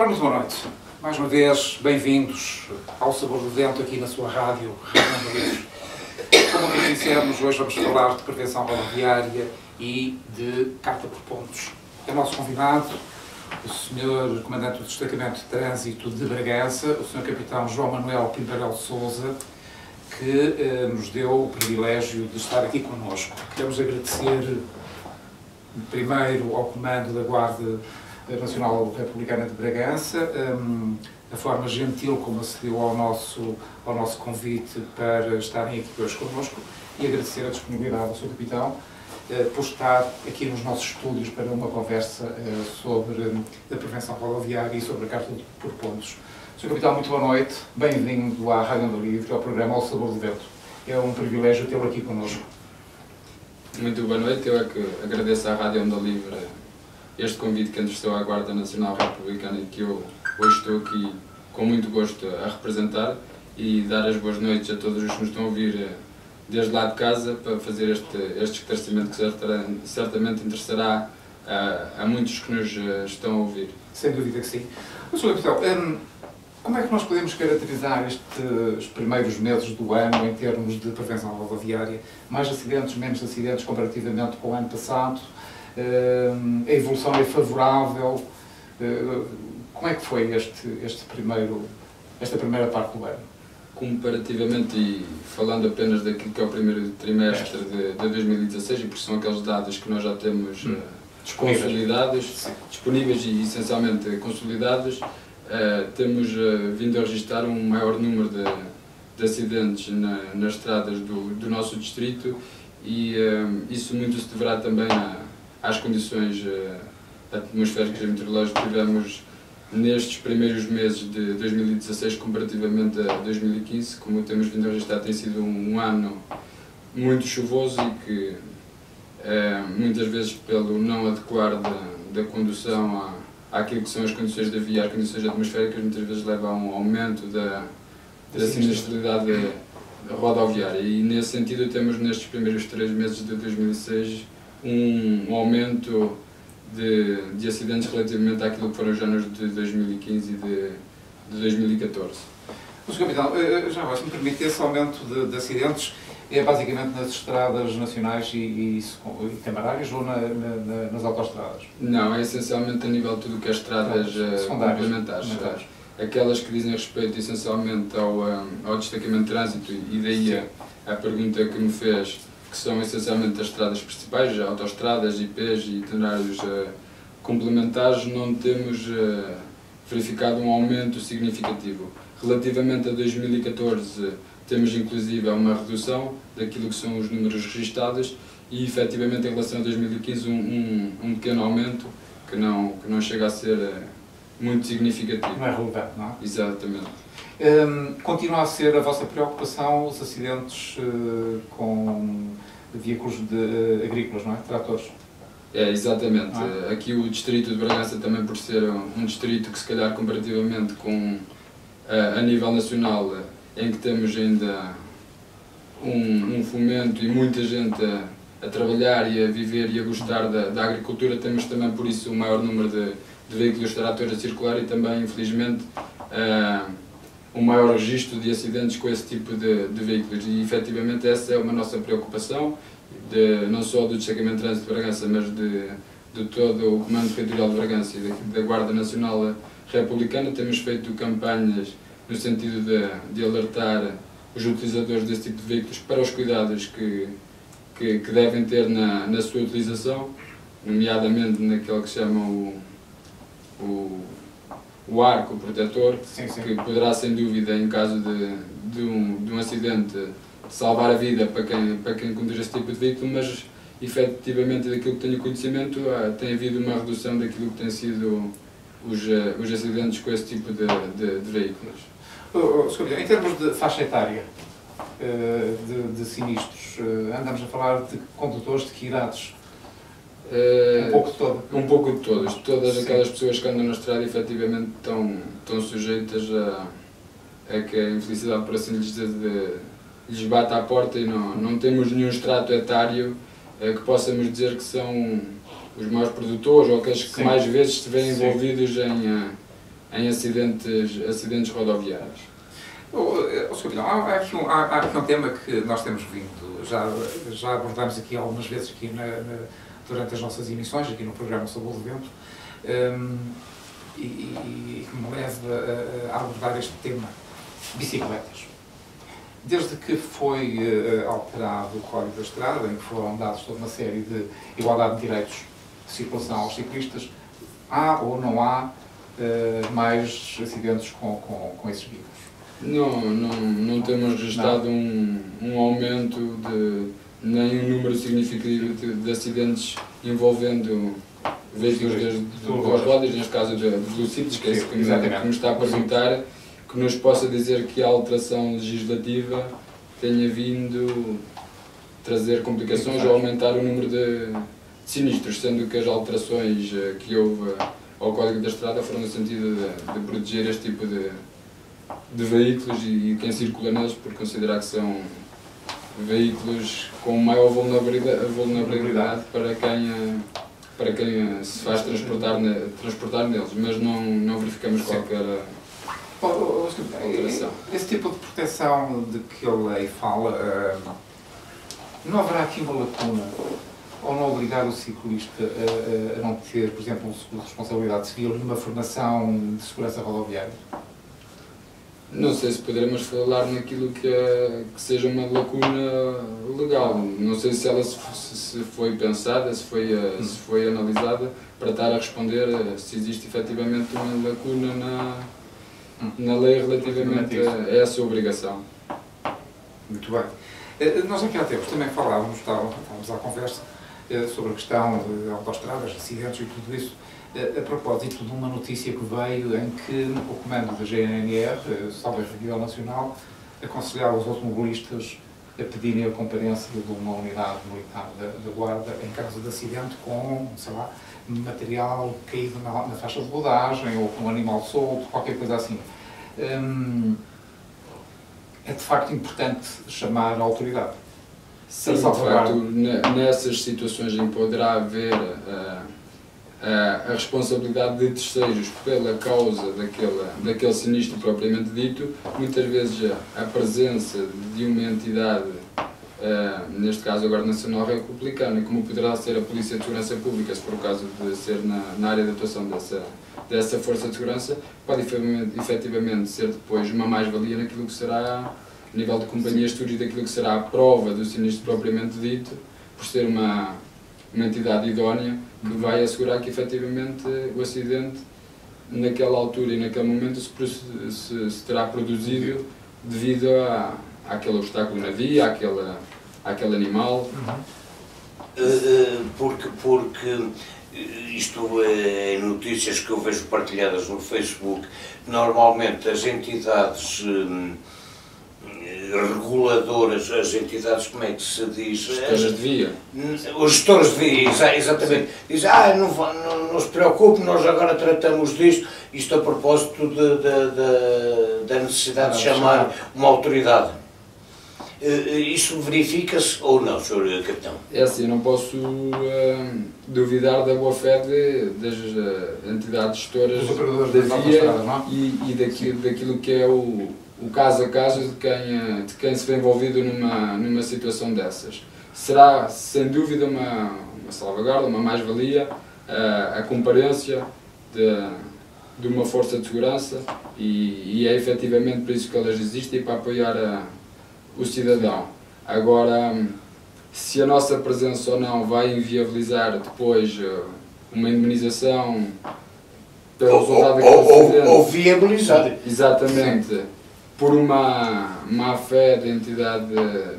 Ora, muito boa noite. Mais uma vez, bem-vindos ao Sabor do Vento aqui na sua rádio, Rádio. Como dissemos, hoje vamos falar de prevenção rodoviária e de carta por pontos. É o nosso convidado, o Sr. Comandante do Destacamento de Trânsito de Bragança, o Sr. Capitão João Manuel Pintarel Souza, que eh, nos deu o privilégio de estar aqui connosco. Queremos agradecer primeiro ao comando da Guarda Nacional Republicana de Bragança, um, a forma gentil como acedeu ao nosso, ao nosso convite para estarem aqui hoje connosco e agradecer a disponibilidade do Sr. Capitão uh, por estar aqui nos nossos estúdios para uma conversa uh, sobre um, a prevenção rodoviária e sobre a carta por pontos. Sr. Capitão, muito boa noite, bem-vindo à Rádio do Livre, ao programa Ao Sabor do Vento. É um privilégio tê-lo aqui connosco. Muito boa noite, eu é que agradeço à Rádio Onda Livre este convite que endereçou à Guarda Nacional Republicana e que eu hoje estou aqui com muito gosto a representar e dar as boas noites a todos os que nos estão a ouvir eh, desde lá de casa para fazer este, este esclarecimento que certamente interessará a, a muitos que nos eh, estão a ouvir. Sem dúvida que sim. Mas, Capitão, hum, como é que nós podemos caracterizar estes primeiros meses do ano em termos de prevenção rodoviária? Mais acidentes, menos acidentes comparativamente com o ano passado? A evolução é favorável? Hum, como é que foi este, este primeiro, esta primeira parte do ano? Comparativamente, e falando apenas daquilo que é o primeiro trimestre de, de 2016, e porque são aqueles dados que nós já temos hum. Eh, consolidados, Sim. disponíveis e essencialmente consolidados, Uh, temos uh, vindo a registrar um maior número de, de acidentes na, nas estradas do, do nosso distrito e isso muito se deverá também a, às condições atmosféricas e meteorológicas que tivemos nestes primeiros meses de 2016 comparativamente a 2015. Como temos vindo a registrar, tem sido um, ano muito chuvoso e que muitas vezes pelo não adequar da, da condução a àquilo que são as condições da via, as condições atmosféricas, muitas vezes leva a um aumento da, da sinistralidade rodoviária. E nesse sentido temos nestes primeiros três meses de 2006 um aumento de, de acidentes relativamente àquilo que foram os anos de 2015 e de, de 2014. Mas, Capitão, eh, eh, já agora, se me permite, esse aumento de, de acidentes é basicamente nas estradas nacionais e, e, e camarárias ou na, na, nas autoestradas? Não, é essencialmente a nível de tudo o que é estradas uh, complementares. Aquelas que dizem respeito essencialmente ao, um, ao destacamento de trânsito e daí a, a, pergunta que me fez, que são essencialmente as estradas principais, autoestradas, IPs e itinerários uh, complementares, não temos uh, verificado um aumento significativo. Relativamente a 2014, temos inclusive uma redução daquilo que são os números registados e efetivamente em relação a 2015 um, um, um pequeno aumento que não, que não chega a ser eh, muito significativo. Não é relevante, não é? Exatamente. Um, continua a ser a vossa preocupação os acidentes uh, com veículos de, uh, agrícolas, não é? Tratores? É, exatamente. Ah. Aqui o distrito de Bragança também por ser um, distrito que se calhar comparativamente com uh, a nível nacional em que temos ainda um, um fomento e muita gente a, a, trabalhar e a viver e a gostar da, da agricultura, temos também por isso o maior número de, de veículos tratores a circular e também, infelizmente, uh, um maior registro de acidentes com esse tipo de, de, veículos. E, efetivamente, essa é uma nossa preocupação, de, não só do Destacamento de Trânsito de Bragança, mas de, de todo o Comando Territorial de Bragança e da, da Guarda Nacional Republicana. Temos feito campanhas no sentido de, de alertar os utilizadores desse tipo de veículos para os cuidados que, que, que devem ter na, na sua utilização, nomeadamente naquele que se chama o, o, o arco protetor, sim, sim. que poderá, sem dúvida, em caso de, de, um, de um acidente, salvar a vida para quem, para quem conduz esse tipo de veículo, mas efetivamente daquilo que tenho conhecimento, tem havido uma redução daquilo que tem sido os, eh, os acidentes com esse tipo de, de, de veículos. Oh, oh, em termos de faixa etária uh, de, de, sinistros, uh, andamos a falar de condutores de que idades? Uh, um pouco de todas. Um pouco de todas. Todas Sim. aquelas pessoas que andam na estrada efetivamente estão, estão sujeitas a, a que a infelicidade, por assim dizer, de, lhes bate à porta e não, não temos nenhum extrato etário que possamos dizer que são os maiores produtores ou aqueles que Sim. mais vezes se envolvidos em em acidentes, acidentes rodoviários. Oh, oh, há, aqui um, há, há, aqui um tema que nós temos vindo, já, já abordamos aqui algumas vezes aqui na, na, durante as nossas emissões, aqui no programa sobre o evento, um, e, que me leva a, a, abordar este tema, bicicletas. Desde que foi uh, alterado o Código da Estrada, em que foram dados toda uma série de igualdade de direitos de circulação aos ciclistas, há ou não há uh, mais acidentes com, com, com esses veículos? Não, não, não temos registrado um, um aumento de nem um número significativo de, de acidentes envolvendo veículos das duas rodas, neste caso de velocípedos, que é isso que me, que me está a perguntar, que nos possa dizer que a alteração legislativa tenha vindo trazer complicações ou aumentar o número de sinistros, sendo que as alterações eh, que houve ao Código da Estrada foram no sentido de, de proteger este tipo de, de veículos e, quem circula neles por considerar que são veículos com maior vulnerabilidade, vulnerabilidade para quem para quem se faz transportar, transportar neles, mas não, não verificamos qualquer alteração. Esse tipo de proteção de que a lei fala, hum, não haverá aqui uma lacuna ou não obrigar o ciclista a, a não ter, por exemplo, um seguro de responsabilidade civil e uma formação de segurança rodoviária? Não sei se poderemos falar naquilo que, é, que seja uma lacuna legal. Não sei se ela se, se foi pensada, se foi, eh, se foi analisada para estar a responder se existe efetivamente uma lacuna na, na lei relativamente a essa obrigação. Muito bem. Eh, nós aqui há tempos também falávamos, estávamos, à conversa, eh, sobre a questão de autostradas, acidentes e tudo isso a propósito de uma notícia que veio em que o comando da GNR, salve a nível nacional, aconselhava os automobilistas a pedirem a comparência de uma unidade militar da, da Guarda em caso de acidente com, sei lá, material caído na, na faixa de rodagem ou com um animal solto, qualquer coisa assim. Hum, é de facto importante chamar a autoridade. Sim, de facto, nessas situações em que poderá haver uh, a responsabilidade de terceiros pela causa daquele, daquele sinistro propriamente dito, muitas vezes a presença de uma entidade, neste caso a Guarda Nacional Republicana, como poderá ser a Polícia de Segurança Pública, se for o caso de ser na, na área de atuação dessa, dessa Força de Segurança, pode efetivamente ser depois uma mais-valia naquilo que será, a nível de companhias de estudos, daquilo que será a prova do sinistro propriamente dito, por ser uma, uma entidade idónea que vai assegurar que efetivamente o acidente naquela altura e naquele momento se, se, se terá produzido devido a, àquele obstáculo na via, àquele, àquele animal. Uhum. Porque, porque isto é notícias que eu vejo partilhadas no Facebook, normalmente as entidades hum, reguladoras, as entidades, como é que se diz? Gestores de via. Os gestores de via, exatamente. Dizem, ah, não, não, não se preocupe, nós agora tratamos disto, isto a propósito de, de, de, da necessidade de chamar uma autoridade. Eh, eh, isso verifica-se ou não, Sr. Capitão? É assim, não posso uh, duvidar da boa-fé das uh, entidades gestoras da via é? e, e daquilo, daquilo que é o, o caso a caso de quem, eh, de quem se vê envolvido numa, numa situação dessas. Será, sem dúvida, uma, uma salvaguarda, uma mais-valia, a, eh, a comparência de, de uma força de segurança e, e, é efetivamente por isso que elas existem para apoiar a, o cidadão. Agora, se a nossa presença ou não vai inviabilizar depois eh, uma indemnização pelo resultado daquele ou, ou, ou viabilizar. Exatamente. Sim por uma má fé de, entidade,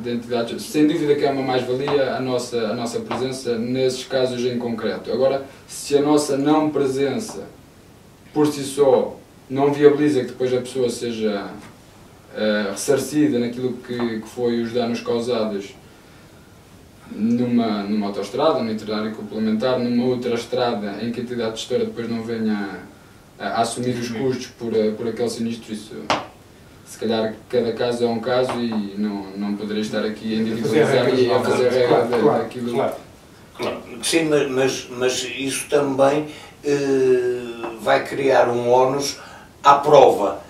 de entidades, sem dúvida que é uma mais-valia a nossa, a nossa presença nesses casos em concreto. Agora, se a nossa não presença por si só não viabiliza que depois a pessoa seja uh, ressarcida naquilo que, que foi os danos causados numa, numa autoestrada, numa itinerário complementar, numa outra estrada em que a entidade gestora depois não venha a, a assumir os custos por, eh, por aquele sinistro, isso se calhar cada caso é um caso e não, não poderei estar aqui a individualizar e a fazer regra claro, daquilo. Claro, claro. Sim, mas, mas isso também eh, vai criar um ónus à prova.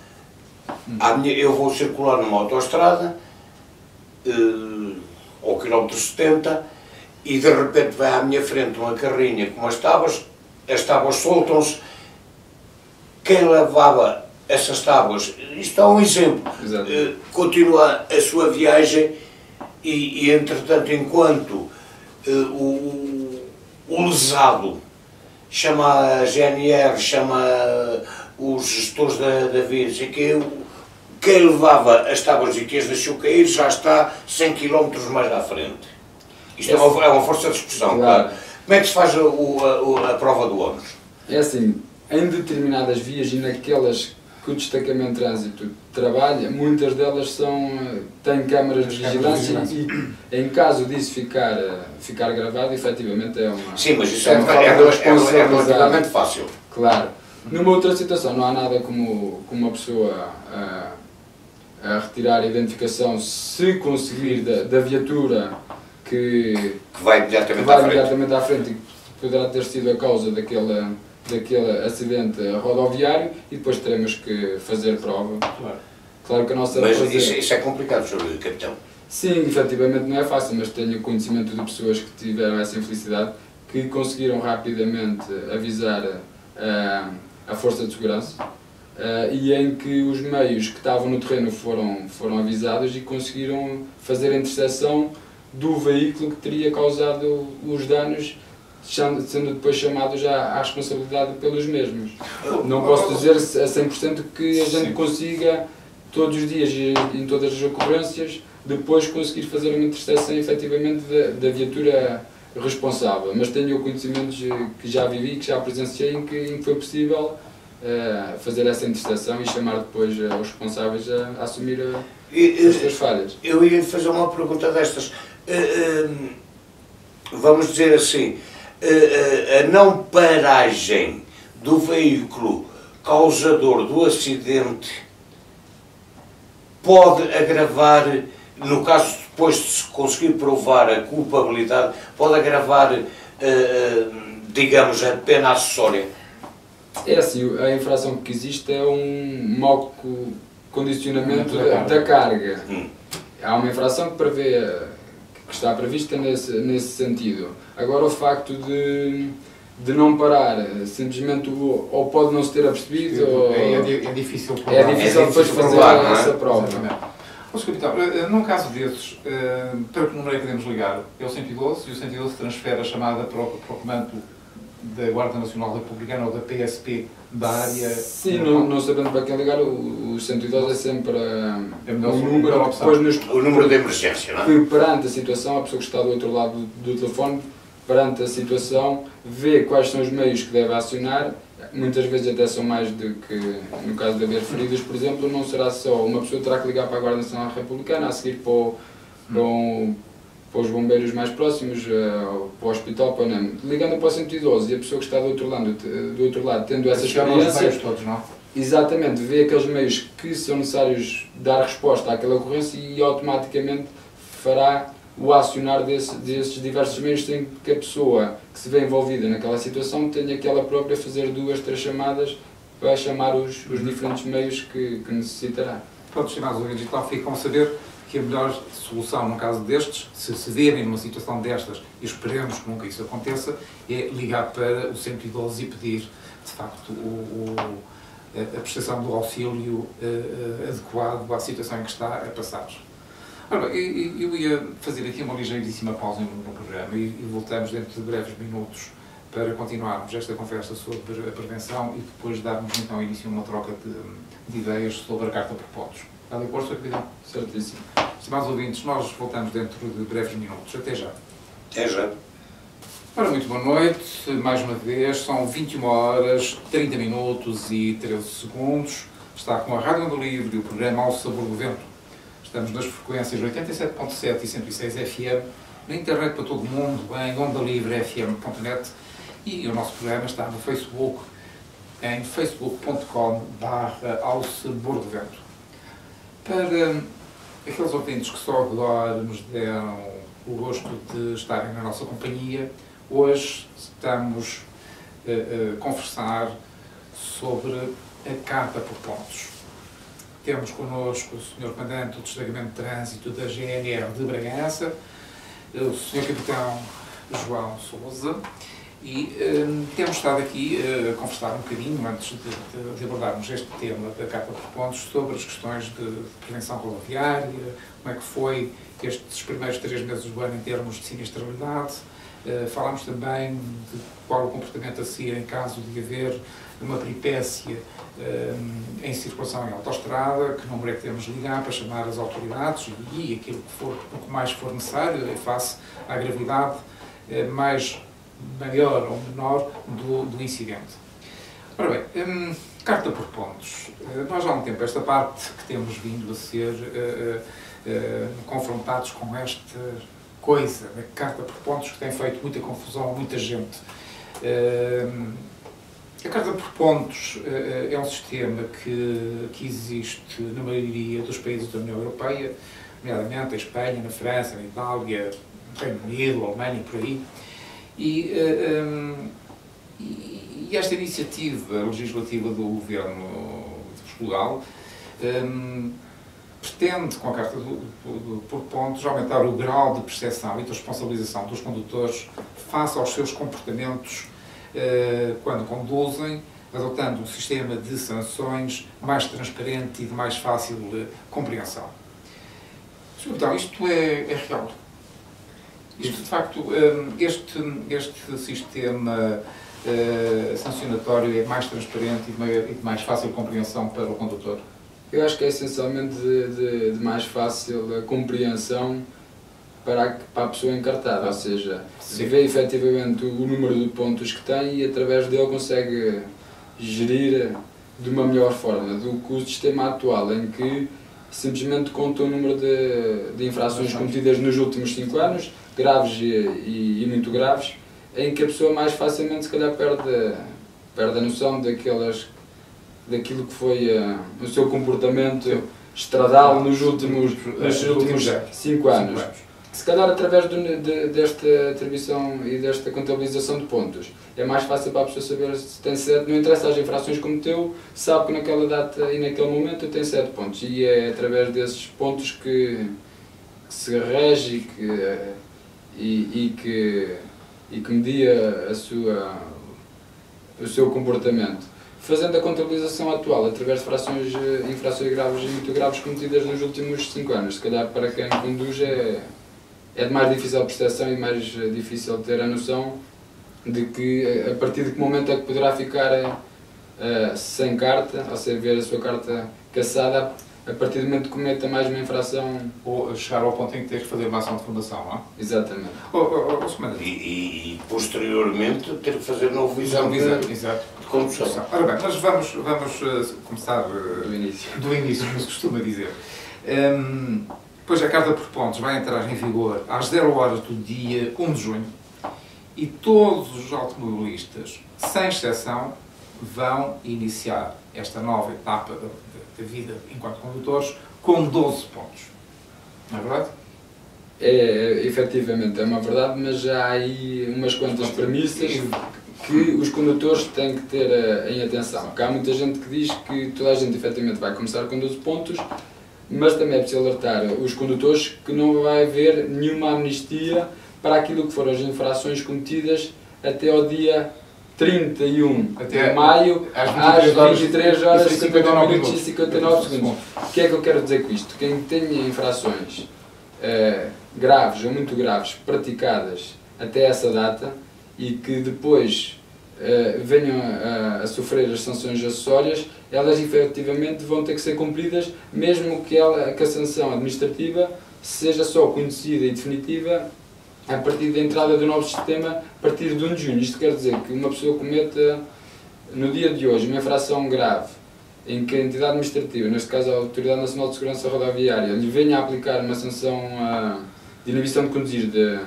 À minha, eu vou circular numa autoestrada, eh, ao quilómetro 70, e de repente vai à minha frente uma carrinha com umas tábuas, as tábuas soltam-se, quem levava essas tábuas, isto é um exemplo, eh, continua a sua viagem e, e entretanto, enquanto eh, o, o lesado chama a GNR, chama os gestores da, da e que o- quem levava as tábuas e que as deixou cair já está 100 km mais à frente. Isto é uma, é uma força de expressão, Claro. claro. Como é que se faz o- o- a prova do ônus? É assim, em determinadas vias e naquelas que o destacamento de trânsito trabalha, muitas delas são, eh, têm câmaras de As câmaras de vigilância e, em caso disso ficar, eh, ficar gravado, efetivamente é uma... Sim, mas isso é é, uma é, é, é relativamente fácil. Claro. Numa outra situação, não há nada como, como uma pessoa a, a retirar a identificação se conseguir da, da viatura que, Que vai que imediatamente vai à frente. imediatamente à frente e que poderá ter sido a causa daquele, daquele acidente rodoviário e depois teremos que fazer prova. Claro. Claro que a nossa Mas fazer- isso, isso é complicado, Sr. Capitão. Sim, efetivamente não é fácil, mas tenho conhecimento de pessoas que tiveram essa infelicidade, que conseguiram rapidamente avisar eh, a força de segurança eh, e em que os meios que estavam no terreno foram, foram avisados e conseguiram fazer a interseção do veículo que teria causado os danos, sendo depois chamados à, à responsabilidade pelos mesmos. Não posso dizer a 100% que a gente Sim. consiga todos os dias e em todas as ocorrências depois conseguir fazer uma interseção efetivamente da, da viatura responsável. Mas tenho conhecimentos eh, que já vivi, que já presenciei em que, em que foi possível eh, fazer essa interseção e chamar depois eh, os responsáveis a, a assumir E, as suas falhas. Eu ia fazer uma pergunta destas. Eh, Vamos dizer assim, a não paragem do veículo causador do acidente pode agravar, no caso depois de se conseguir provar a culpabilidade, pode agravar, eh, eh, digamos, a pena acessória. É assim, a infração que existe é um mau co- condicionamento Da carga. da carga. Hum. Há uma infração que prevê, que está prevista nesse, nesse sentido. Agora o facto de, de não parar, eh, simplesmente ou pode não se ter apercebido, ou É, é é difícil é provar. difícil É depois difícil fazer provar, não é? essa prova. Sr. Capitão, eh, num caso desses, eh, para que número é que podemos ligar? É o 112 e o 112 transfere a chamada para o, para o comando da Guarda Nacional Republicana ou da PSP da área. Sim, não, não sabendo para quem ligar, o, o 112 é sempre eh, É melhor um ser- número que depois nos O número de emergência, não é? que perante a situação, a pessoa que está do outro lado do, do telefone, perante a situação, vê quais são os meios que deve acionar. Muitas vezes até são mais do que, no caso de haver feridos, por exemplo, não será só uma pessoa terá que ligar para a Guarda Nacional Republicana, a seguir para, o- para, o- para os bombeiros mais próximos, eh, para o hospital, para o NEM. Ligando para o 112 e a pessoa que está do outro lado, do outro lado tendo essa os experiência, todos, não? Exatamente, vê aqueles meios que são necessários dar resposta àquela ocorrência e automaticamente fará o acionar desse, desses diversos meios sem que a pessoa que se vê envolvida naquela situação tenha que ela própria fazer duas, três chamadas para chamar os, os diferentes meios que, que necessitará. Pronto, estimados ouvintes, então ficam a saber que a melhor solução num caso destes, se se verem numa situação destas, e esperemos que nunca isso aconteça, é ligar para o 112 e pedir, de facto, o, o- a prestação do auxílio eh, adequado à situação em que está a passar. Ora, bem, eu, ia fazer aqui uma ligeiríssima pausa no, programa e, e voltamos dentro de breves minutos para continuarmos esta conversa sobre a prevenção e depois darmos então início a uma troca de, de ideias sobre a Carta Propósitos. Está de acordo, Sr. Capitão? Certíssimo. Estimados ouvintes, nós voltamos dentro de breves minutos. Até já. É já. Ora, muito boa noite, mais uma vez, são 21 horas, 30 minutos e 13 segundos. Está com a Rádio Onda Livre e o programa Ao Sabor do Vento. Estamos nas frequências 87.7 e 106 FM, na internet para todo o mundo, em ondalivrefm.net e o nosso programa está no Facebook, em facebook.com barra Ao Sabor do Vento. Para aqueles ouvintes que só agora nos deram o gosto de estarem na nossa companhia, hoje estamos a, a conversar sobre a carta por pontos. Temos connosco o Sr. Comandante do Destacamento de Trânsito da GNR de Bragança, o Sr. Capitão João Souza, e um, temos estado aqui uh, a conversar um bocadinho, antes de, de, de, abordarmos este tema da Carta por Pontos, sobre as questões de prevenção rodoviária, como é que foi estes primeiros três meses do ano em termos de sinistralidade. Uh, falámos também de qual o comportamento a seguir em caso de haver uma peripécia um, em circulação em autoestrada, que número é que temos de ligar para chamar as autoridades e, e aquilo que, for, o que mais for necessário face à gravidade uh, mais maior ou menor do, do incidente. Ora bem, hum, carta por pontos. Uh, nós há um tempo, esta parte que temos vindo a ser uh, uh, confrontados com esta coisa da carta por pontos que tem feito muita confusão a muita gente. a carta por pontos é um sistema que, que existe na maioria dos países da União Europeia, nomeadamente a Espanha, na França, na Itália, no Reino Unido, Alemanha, por aí. E, um, e, esta iniciativa legislativa do Governo de Portugal um, pretende, com a Carta do, do, por Pontos, aumentar o grau de percepção e de responsabilização dos condutores face aos seus comportamentos uh, quando conduzem, adotando um sistema de sanções mais transparente e de mais fácil compreensão. Então, isto é, é real. Isto, de facto, hum, este, este sistema uh, sancionatório é mais transparente e de, maior, e de mais fácil compreensão para o condutor? Eu acho que é essencialmente de, de, de mais fácil compreensão para a, para a pessoa encartada, ou seja, Sim. vê efetivamente o, o número de pontos que tem e através dele consegue gerir de uma melhor forma do que o sistema atual, em que simplesmente conta o número de, de infrações cometidas nos últimos 5 anos graves e, e, muito graves, em que a pessoa mais facilmente se calhar perde, perde a noção daquelas, daquilo que foi uh, o seu comportamento estradal nos últimos, nos últimos cinco anos. Se calhar através de, desta atribuição e desta contabilização de pontos é mais fácil para a pessoa saber se tem sete, não interessa as infrações que cometeu, sabe que naquela data e naquele momento tem sete pontos. E é através desses pontos que, que se rege e que e, e, que, e que media a sua, o seu comportamento. Fazendo a contabilização atual através de frações, eh, infrações graves e muito graves cometidas nos últimos 5 anos, se calhar para quem conduz é, é de mais difícil percepção e mais eh, difícil ter a noção de que eh, a partir de que momento é que poderá ficar uh, sem carta, ou seja, ver a sua carta caçada a partir do momento que cometa mais uma infração. Ou chegar ao ponto em que tens que fazer uma ação de fundação, não é? Exatamente. Oh, oh, oh, e, e, e, posteriormente ter que fazer novo exame de, exato. de condução. Ora bem, mas vamos, vamos uh, começar uh, do início, do início como se costuma dizer. Um, pois a Carta por Pontos vai entrar em vigor às 0 horas do dia 1 de junho e todos os automobilistas, sem exceção, vão iniciar esta nova etapa da vida enquanto condutores com 12 pontos. Não é verdade? É, efetivamente, é uma verdade, mas já há aí umas quantas premissas que os condutores têm que ter eh, em atenção. Porque há muita gente que diz que toda a gente efetivamente vai começar com 12 pontos, mas também é preciso alertar os condutores que não vai haver nenhuma amnistia para aquilo que foram as infrações cometidas até ao dia 31 Até de maio, às 23 horas, 59 minutos e 59 segundos. O que é que eu quero dizer com isto? Quem tenha infrações uh, graves ou muito graves praticadas até essa data e que depois uh, venham a, a, sofrer as sanções acessórias, elas efetivamente vão ter que ser cumpridas, mesmo que, ela, que a sanção administrativa seja só conhecida e definitiva a partir da entrada do novo sistema, a partir de 1 de junho. Isto quer dizer que uma pessoa cometa, no dia de hoje, uma infração grave, em que a entidade administrativa, neste caso a Autoridade Nacional de Segurança Rodoviária, lhe venha a aplicar uma sanção uh, de inibição de conduzir de,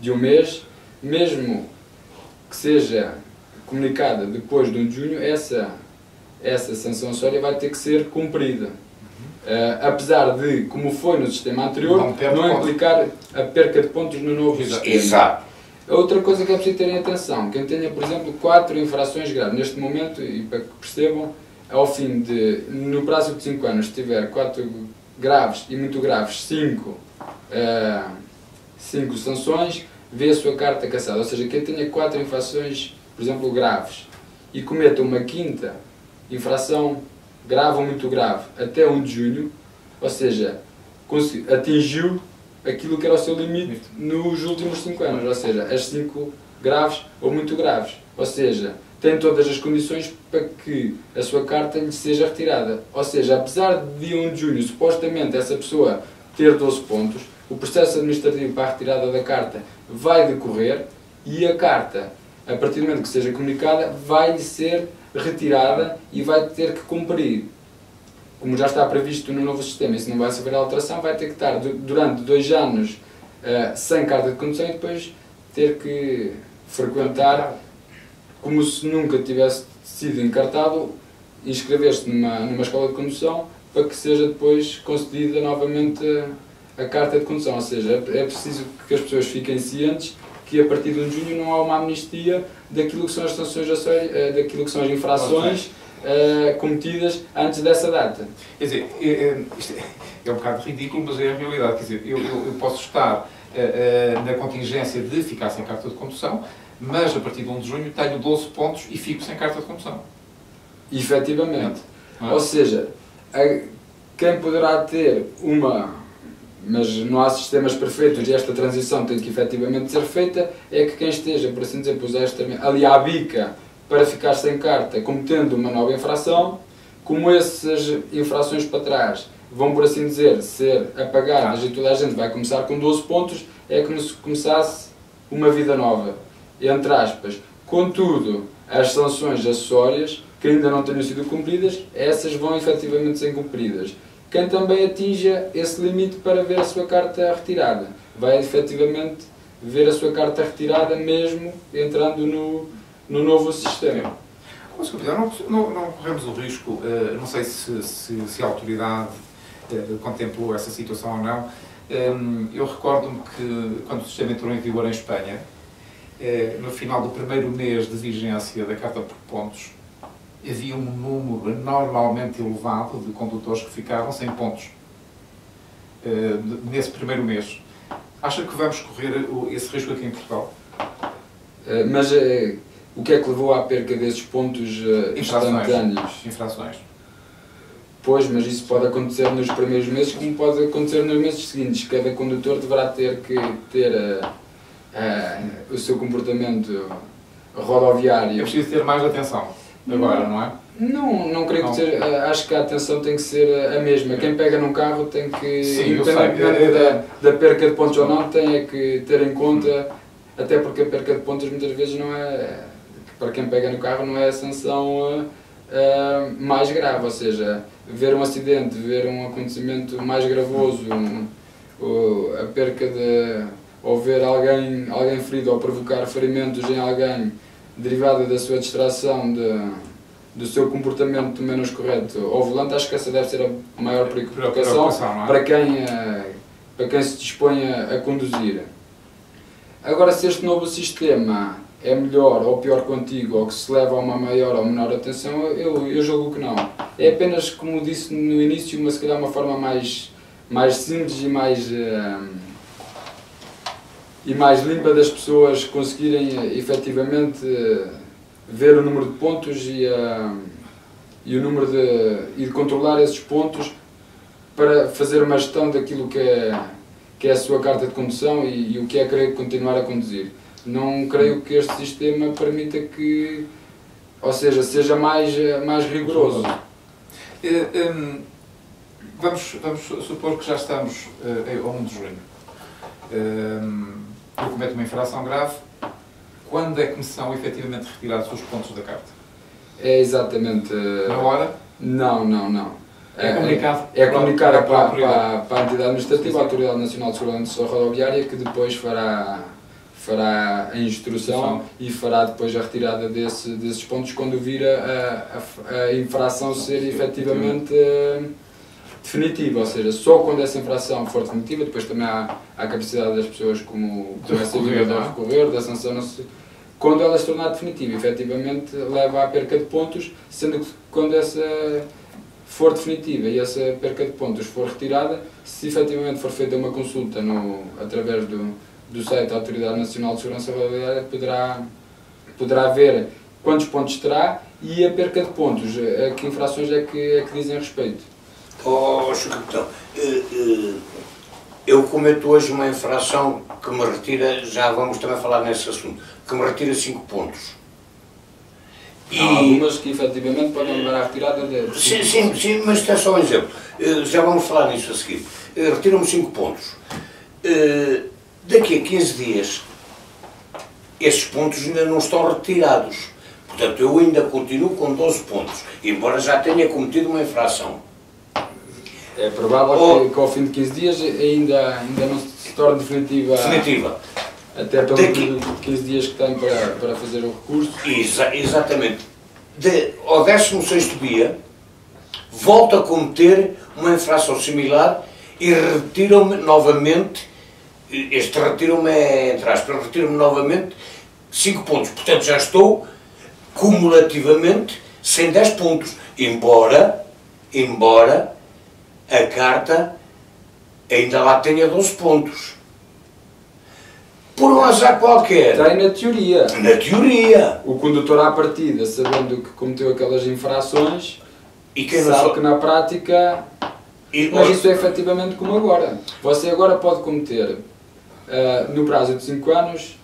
de um mês, mesmo que seja comunicada depois de 1 de junho, essa, essa sanção acessória vai ter que ser cumprida. Uh, apesar de, como foi no sistema anterior, não, não implicar a perca de pontos no novo sistema. Exato. Outra coisa que é preciso terem atenção, quem tenha, por exemplo, quatro infrações graves neste momento, e para que percebam, ao fim de, no prazo de 5 anos, tiver 4 graves e muito graves, 5 uh, cinco sanções, vê a sua carta caçada. Ou seja, quem tenha 4 infrações, por exemplo, graves, e cometa uma quinta infração grave ou muito grave até 1 de junho, ou seja, atingiu aquilo que era o seu limite nos últimos 5 anos, ou seja, as 5 graves ou muito graves. Ou seja, tem todas as condições para que a sua carta lhe seja retirada. Ou seja, apesar de dia 1 de junho, supostamente essa pessoa ter 12 pontos, o processo administrativo para a retirada da carta vai decorrer e a carta, a partir do momento que seja comunicada, vai ser retirada e vai ter que cumprir. Como já está previsto no novo sistema, e se não vai haver alteração, vai ter que estar durante dois anos uh, sem carta de condução e depois ter que frequentar como se nunca tivesse sido encartado, inscrever-se numa, numa escola de condução para que seja depois concedida novamente a, a carta de condução. Ou seja, é, é preciso que as pessoas fiquem cientes que a partir de 1 de junho não há uma amnistia daquilo que são as sanções, eh, daquilo que são as infrações uh, cometidas antes dessa data. Quer dizer, é, é, isto é um bocado ridículo, mas é a realidade. Quer dizer, eu, eu, eu posso estar uh, uh, na contingência de ficar sem carta de condução, mas a partir de 1 de junho tenho 12 pontos e fico sem carta de condução. Efetivamente. É? Ou seja, a, quem poderá ter uma. Mas não há sistemas perfeitos e esta transição tem que efetivamente ser feita, é que quem esteja, por assim dizer, puser esta, ali à bica para ficar sem carta, cometendo uma nova infração, como essas infrações para trás vão, por assim dizer, ser apagadas e toda a gente vai começar com 12 pontos, é como se começasse uma vida nova entre aspas. Contudo, as sanções acessórias, que ainda não tenham sido cumpridas, essas vão efetivamente ser cumpridas. Quem também atinja esse limite para ver a sua carta retirada, vai efetivamente ver a sua carta retirada mesmo entrando no, no novo sistema. Não, não, não corremos o risco, eh, não sei se, se, se a autoridade eh, contemplou essa situação ou não, ehm, eu recordo-me que quando o sistema entrou em vigor em Espanha, eh, no final do primeiro mês de vigência da Carta por Pontos, havia um número normalmente elevado de condutores que ficavam sem pontos eh, nesse primeiro mês. Acha que vamos correr esse risco aqui em Portugal? Eh, mas o que é que levou à perca desses pontos instantâneos? Infrações. Pois, mas isso pode acontecer nos primeiros meses, como pode acontecer nos meses seguintes. Cada condutor deverá ter que ter uh, o seu comportamento rodoviário. É preciso ter mais atenção agora, não, não é? Não, não creio não. que uh, acho que a atenção tem que ser a mesma. Quem pega num carro tem que, Sim, independentemente da, da perca de pontos ou não, tem é que ter em conta, até porque a perca de pontos muitas vezes não é, para quem pega no carro, não é a sanção uh, mais grave, ou seja, ver um acidente, ver um acontecimento mais gravoso, um, a perca de ou ver alguém, alguém ferido ou provocar ferimentos em alguém derivada da sua distração, de, do seu comportamento menos correto ao volante, acho que essa deve ser a maior preocupação é? para, quem, eh, para quem se dispõe a, a conduzir. Agora, se este novo sistema é melhor ou pior contigo, ou que se leva a uma maior ou menor atenção, eu, eu julgo que não. É apenas, como disse no início, uma, se calhar uma forma mais, mais simples e mais. Uh, e mais limpa das pessoas conseguirem eh, efetivamente eh, ver o número de pontos e, a, e o número de, e de controlar esses pontos para fazer uma gestão daquilo que é, que é a sua carta de condução e, e o que é querer continuar a conduzir. Não creio que este sistema permita que, ou seja, seja mais, eh, mais rigoroso. Vamos, vamos supor que já estamos uh, a 1 de junho. Eu cometo uma infração grave, quando é que me são efetivamente retirados os pontos da carta? É exatamente. Na hora? Não, não, não. É, comunicado? É, é comunicado para, para, para, a entidade administrativa, a Autoridade Nacional de Segurança Rodoviária, que depois fará, fará a instrução e fará depois a retirada desse, desses pontos quando vir a, a, a infração ser efetivamente definitiva, ou seja, só quando essa infração for definitiva, depois também há, há a capacidade das pessoas, como, como é sabido, de recorrer, da sanção, quando ela se tornar definitiva. Efetivamente leva à perca de pontos, sendo que quando essa for definitiva e essa perca de pontos for retirada, se efetivamente for feita uma consulta no, através do, do site da Autoridade Nacional de Segurança Rodoviária, poderá, poderá ver quantos pontos terá e a perca de pontos, a que infrações é que, é que dizem respeito. Oh, Sr. Capitão, eh, eh, eu cometo hoje uma infração que me retira, já vamos também falar nesse assunto, que me retira 5 pontos. E... Há algumas que efetivamente podem levar à retirada de. Sim, sim, sim, mas é só um exemplo. Eh, já vamos falar nisso a seguir. Retiram-me 5 pontos. Daqui a 15 dias, esses pontos ainda não estão retirados. Portanto, eu ainda continuo com 12 pontos, embora já tenha cometido uma infração. É provável oh, que, que, ao fim de 15 dias ainda, ainda não se torne definitiva. Definitiva. Até pelo Daqui, 15 dias que tem para, para fazer o recurso. Exa, exatamente. De, ao 16 dia, volto a cometer uma infração similar e retiram-me novamente, este retiram-me é entre aspas, retiram-me novamente 5 pontos. Portanto, já estou cumulativamente sem 10 pontos. Embora, embora a carta ainda lá tenha 12 pontos. Por um azar qualquer. Tem na teoria. Na teoria. O condutor à partida, sabendo que cometeu aquelas infrações, e quem sabe só... que na prática... E mas isso é efetivamente como agora. Você agora pode cometer, uh, no prazo de 5 anos,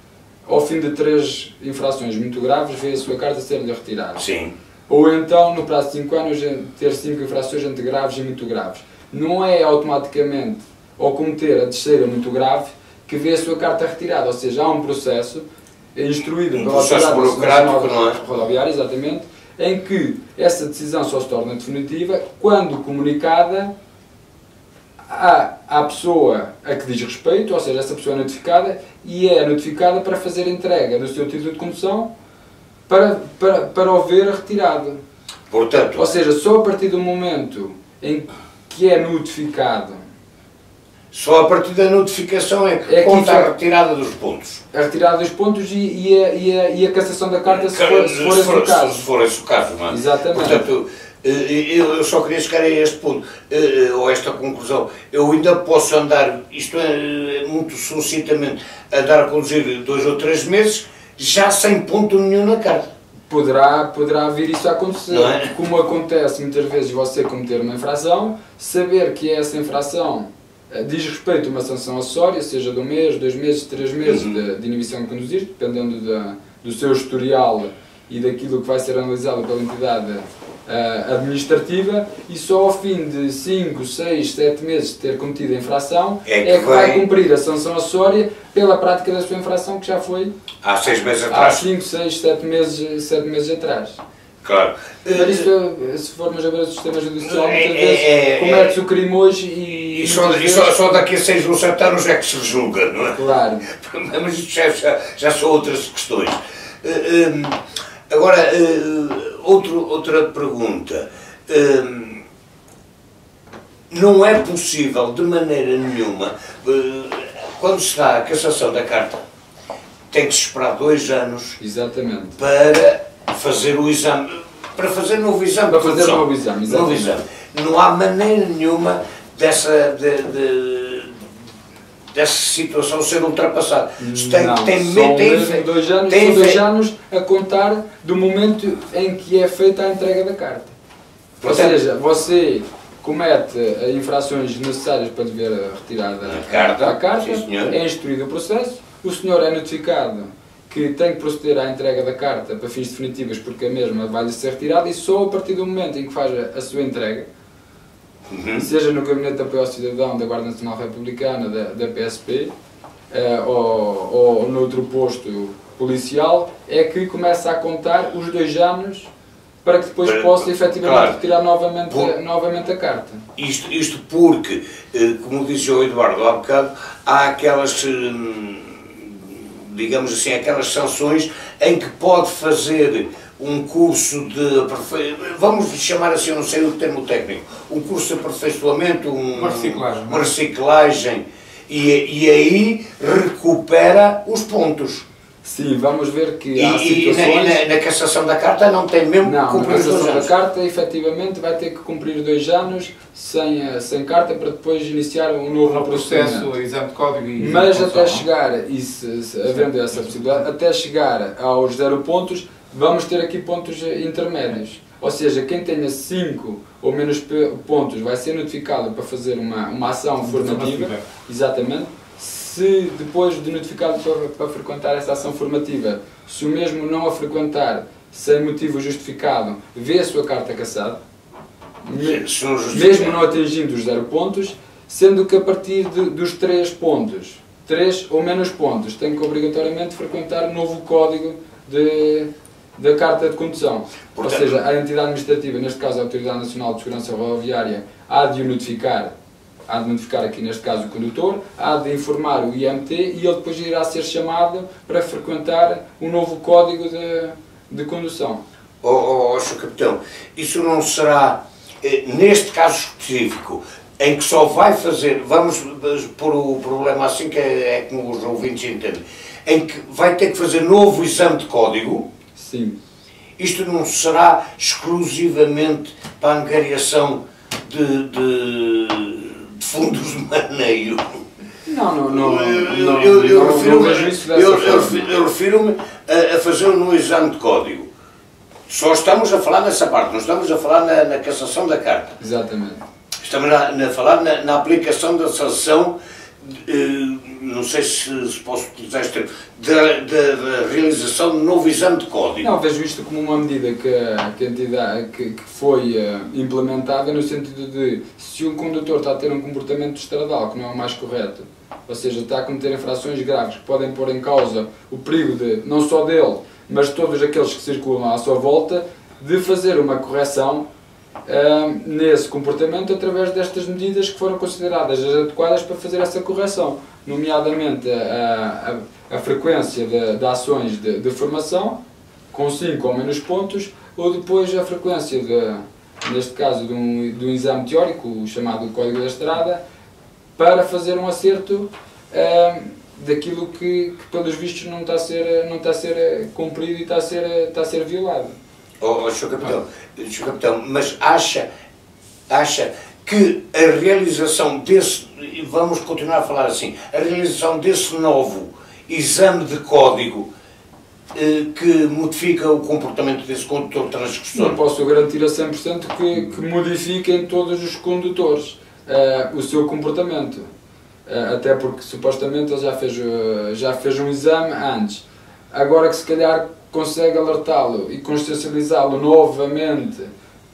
ao fim de 3 infrações muito graves, vê a sua carta ser-lhe retirada. Sim. Ou então, no prazo de 5 anos, ter 5 infrações entre graves e muito graves não é automaticamente ao cometer a terceira muito grave que vê a sua carta retirada, ou seja, há um processo instruído um pela processo burocrático, não é? rodoviária, exatamente, em que essa decisão só se torna definitiva quando comunicada à, à pessoa a que diz respeito, ou seja, essa pessoa é notificada e é notificada para fazer entrega do seu título de condução para, para, para o ver retirado. Portanto, ou seja, só a partir do momento em que é notificado. Só a partir da notificação é que é conta a retirada dos pontos. A retirada dos pontos e, e, a, e, a, e a cassação da carta se for, se for, se for esse o caso. Se for esse o caso, não é? Exatamente. Portanto, eh, eu só queria chegar a este ponto, eh, ou a esta conclusão. Eu ainda posso andar, isto é, muito sucintamente, andar a conduzir dois ou três meses, já sem ponto nenhum na carta poderá, poderá vir isso a acontecer. É? Como acontece muitas vezes você cometer uma infração, saber que essa infração eh, diz respeito a uma sanção acessória, seja de um mês, dois meses, três meses uhum. de, de, inibição de conduzir, dependendo da, do seu historial e daquilo que vai ser analisado pela entidade administrativa e só ao fim de 5, 6, 7 meses de ter cometido a infração é que, é que vai... vai cumprir a sanção acessória pela prática da sua infração que já foi há 6 meses atrás. Há 5, 6, 7 meses, 7 meses atrás. Claro. Mas isso, se formos a ver o sistema judicial, muitas é, vezes é, é, comete-se o crime hoje e. E, só, vezes... só, só, daqui a 6 ou 7 anos é que se julga, não é? Claro. Mas já, já, já são outras questões. Um, agora, outro, outra pergunta. Hum, não é possível, de maneira nenhuma, eh, quando se dá a cassação da carta, tem que se esperar dois anos Exatamente. para fazer o exame, para fazer novo exame. Para fazer novo exame, novo exame. Não há maneira nenhuma dessa, de, de dessa situação ser ultrapassada. Tem, não, tem, são tem, dois anos, tem dois anos a contar do momento em que é feita a entrega da carta. Ou seja, você comete infrações necessárias para dever retirar a carta, a carta é instruído o processo, o senhor é notificado que tem que proceder à entrega da carta para fins definitivos porque a mesma vai-lhe ser retirada e só a partir do momento em que faz a sua entrega uhum. seja no Gabinete de Apoio ao Cidadão da Guarda Nacional Republicana, da, da PSP, uh, eh, ou, ou noutro posto policial, é que começa a contar os dois anos para que depois possa efetivamente claro, retirar novamente, por, novamente a carta. Isto, isto porque, eh, como disse o Eduardo há bocado, há aquelas, hum, digamos assim, aquelas sanções em que pode fazer um curso de vamos chamar assim, eu não sei o termo técnico, um curso de aperfeiçoamento, um, uma reciclagem, uma reciclagem e, e aí recupera os pontos. Sim, vamos ver que e, há situações... E na, na, cassação da carta não tem mesmo não, que cumprir dois anos. na cassação da carta, efetivamente, vai ter que cumprir dois anos sem, eh, sem carta para depois iniciar um novo no processo, exame de código e Mas até chegar, e se, se, havendo essa possibilidade, até chegar aos zero pontos, vamos ter aqui pontos intermédios. Ou seja, quem tenha 5 ou menos pontos vai ser notificado para fazer uma, uma ação formativa. Exatamente se depois de notificado para, para frequentar essa ação formativa, se o mesmo não a frequentar sem motivo justificado, vê a sua carta caçada, mesmo não atingindo os zero pontos, sendo que a partir de, dos três pontos, três ou menos pontos, tem que obrigatoriamente frequentar novo código de, da carta de condução. Portanto, ou seja, a entidade administrativa, neste caso a Autoridade Nacional de Segurança Rodoviária, há de o notificar há de notificar aqui neste caso o condutor, há de informar o IMT e ele depois irá ser chamado para frequentar o novo código de, de condução. Oh, oh, oh Sr. Capitão, isso não será, eh, neste caso específico, em que só vai fazer, vamos pôr o problema assim que é, é como os ouvintes entendem, em que vai ter que fazer novo exame de código? Sim. Isto não será exclusivamente para a angariação de, de fundos de maneio. Não, não, não. Eu, eu, eu refiro-me eu, eu refiro a, a fazer um exame de código. Só estamos a falar nessa parte, não estamos a falar na, na cassação da carta. Exatamente. Estamos a, a falar na, na, aplicação da sanção, eh, não sei se, se, posso utilizar este termo, da, da, da, realização de novo exame de código. Não, vejo isto como uma medida que, que, entidade, que, que foi uh, implementada no sentido de se um condutor está a ter um comportamento estradal que não é o mais correto, ou seja, está a cometer infrações graves que podem pôr em causa o perigo de, não só dele, mas todos aqueles que circulam à sua volta, de fazer uma correção uh, nesse comportamento através destas medidas que foram consideradas as adequadas para fazer essa correção, nomeadamente a, a, a frequência de, de ações de, de, formação, com 5 ou menos pontos, ou depois a frequência, de, neste caso, de um, de um exame teórico, o chamado Código da Estrada, para fazer um acerto uh, daquilo que, que, pelos vistos, não está a ser, não está a ser cumprido e está a ser, está a ser violado. Oh, oh Sr. Capitão, Sr. Capitão, mas acha, acha que a realização desse, vamos continuar a falar assim, a realização desse novo exame de código eh, que modifica o comportamento desse condutor transgressor? Não posso garantir a 100% que, que modifiquem todos os condutores uh, o seu comportamento. Uh, até porque supostamente ele já fez, já fez um exame antes. Agora que se calhar consegue alertá-lo e consciencializá-lo novamente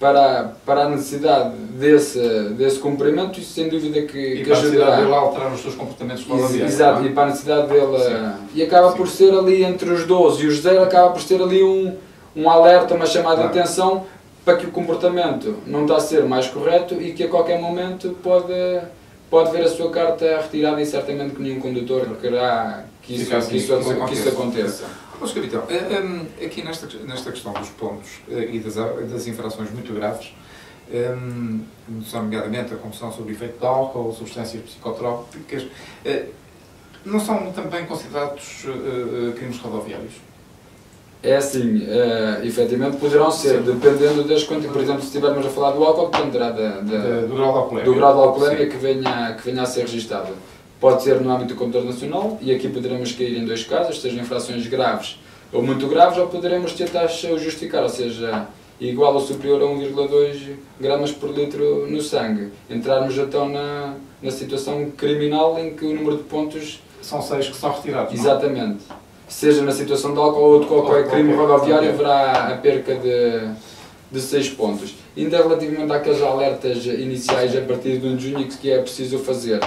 para, para a necessidade desse, desse cumprimento, isso sem dúvida que, e que ajudará. para a necessidade dele alterar os seus comportamentos rodoviários. Exato, é? e para a necessidade dele. Sim. E acaba Sim. por ser ali entre os 12 e os 0, acaba por ser ali um, um alerta, uma chamada de atenção para que o comportamento não está a ser mais correto e que a qualquer momento pode, pode ver a sua carta retirada e certamente que nenhum condutor quererá que isso, assim, que isso, que isso, que isso aconteça. Mas, capitão, eh, eh, aqui nesta, nesta questão dos pontos eh, e das, das infrações muito graves, nomeadamente a confusão sobre o efeito de álcool, substâncias psicotrópicas, não são também considerados crimes rodoviários? É assim, uh, efetivamente poderão ser, Sim. dependendo das quantas, por exemplo, se estivermos a falar do álcool, dependerá da, da, do grau de alcoolemia, do grau de alcoolemia que, venha, que venha a ser registado. Pode ser no âmbito do condutor nacional, e aqui poderemos cair em dois casos, sejam infrações graves ou muito graves, ou poderemos ter taxa justificar, ou seja, igual ou superior a 1,2 gramas por litro no sangue. Entrarmos então na, na situação criminal em que o número de pontos... São seis que são retirados, Exatamente. Não? Seja na situação de álcool ou de qualquer ou crime rodoviário, haverá a perca de, de 6 pontos. Ainda relativamente àqueles alertas iniciais a partir de 1 de junho que é preciso fazer,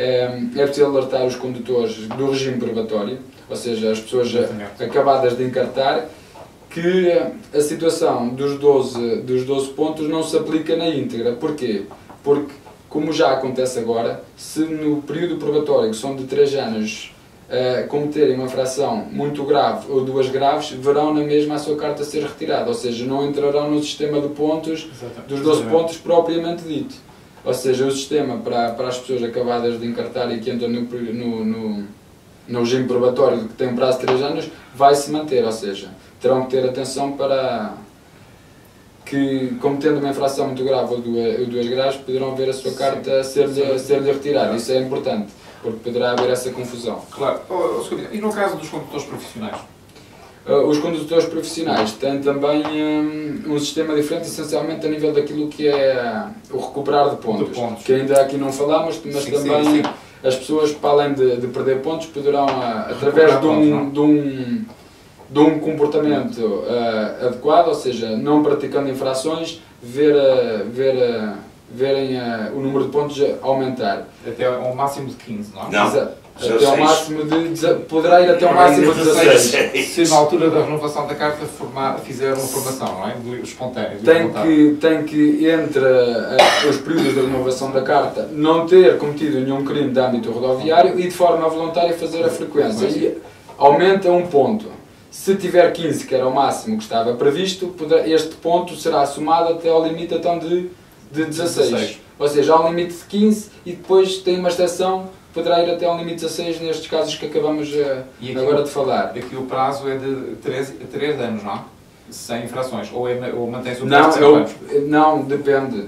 é, é preciso alertar os condutores do regime probatório, ou seja, as pessoas acabadas de encartar, que a situação dos 12, dos 12 pontos não se aplica na íntegra. Porquê? Porque, como já acontece agora, se no período probatório, que são de 3 anos, uh, cometerem uma fração muito grave ou duas graves, verão na mesma a sua carta ser retirada, ou seja, não entrarão no sistema de pontos Exatamente. dos 12 pontos propriamente dito. Ou seja, o sistema para, para as pessoas acabadas de encartar e que entram no, no, no no regime probatório que tem um prazo de 3 anos, vai se manter, ou seja, terão que ter atenção para que, como tendo uma infração muito grave ou duas, duas graves, poderão ver a sua carta ser-lhe ser retirada. Isso é importante, porque poderá haver essa confusão. Claro. Oh, oh, e no caso dos condutores profissionais? Uh, os condutores profissionais têm também um, um, sistema diferente, essencialmente a nível daquilo que é o recuperar de pontos, de pontos. que ainda aqui não falámos, mas sim, também sim, sim. as pessoas, para além de, de perder pontos, poderão, uh, através de um, de um de um comportamento uh, adequado, ou seja, não praticando infrações, ver, uh, ver, uh, verem o número de pontos aumentar. Até ao máximo de 15, não é? Não. Exato. Até ao máximo de, poderá ir até ao máximo de 16. Se na altura da renovação da carta formar, fizer uma formação, não é? Espontânea. Tem que, tem que, entre os períodos de renovação da carta, não ter cometido nenhum crime de âmbito rodoviário e de forma voluntária fazer a frequência. E aumenta um ponto. Se tiver 15, que era o máximo que estava previsto, este ponto será somado até ao limite então de, de 16. 16. Ou seja, há um limite de 15 e depois tem uma exceção poderá ir até ao limite 16 nestes casos que acabamos uh, agora de falar. Aqui o prazo é de 3, 3 anos, não? Sem infrações? Ou, é, ou mantém-se o prazo não, de eu, Não, depende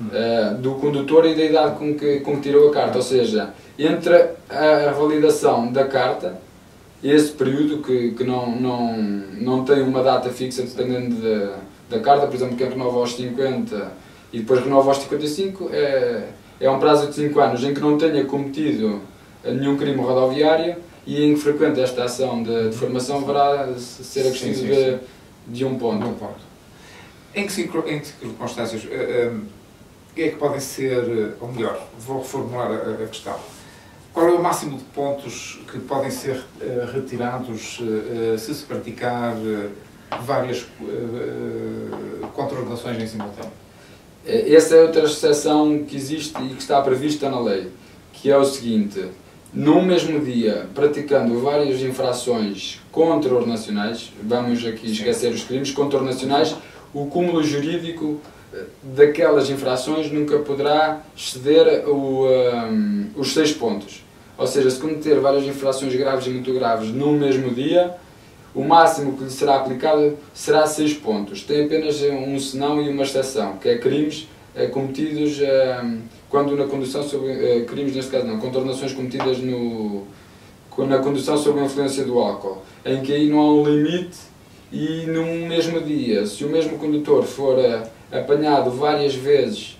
uh, do condutor e da idade com que, com que tirou a carta. Ou seja, entre a, validação da carta esse período que, que não, não, não tem uma data fixa dependendo de, da carta, por exemplo, quem renova aos 50 e depois renova aos 55, é, é um prazo de 5 anos em que não tenha cometido nenhum crime rodoviário e em que frequente esta ação de, de formação verá ser acrescido de, de um ponto. De um ponto. Em que, em que circunstâncias é que podem ser, ou melhor, vou reformular a, a questão qual é o máximo de pontos que podem ser uh, retirados uh, se se praticar uh, várias uh, contraordenações em simultâneo? Essa é outra exceção que existe e que está prevista na lei, que é o seguinte, num mesmo dia, praticando várias infrações contraordenacionais, vamos aqui esquecer os crimes contraordenacionais, o cúmulo jurídico daquelas infrações nunca poderá exceder o, um, os seis pontos. Ou seja, se cometer várias infrações graves e muito graves no mesmo dia, o máximo que lhe será aplicado será 6 pontos. Tem apenas um senão e uma exceção, que é crimes eh, cometidos eh, quando na condução sobre eh, crimes neste caso não, contornações cometidas no na condução sob a influência do álcool, em que aí não há um limite e num mesmo dia, se o mesmo condutor for apanhado várias vezes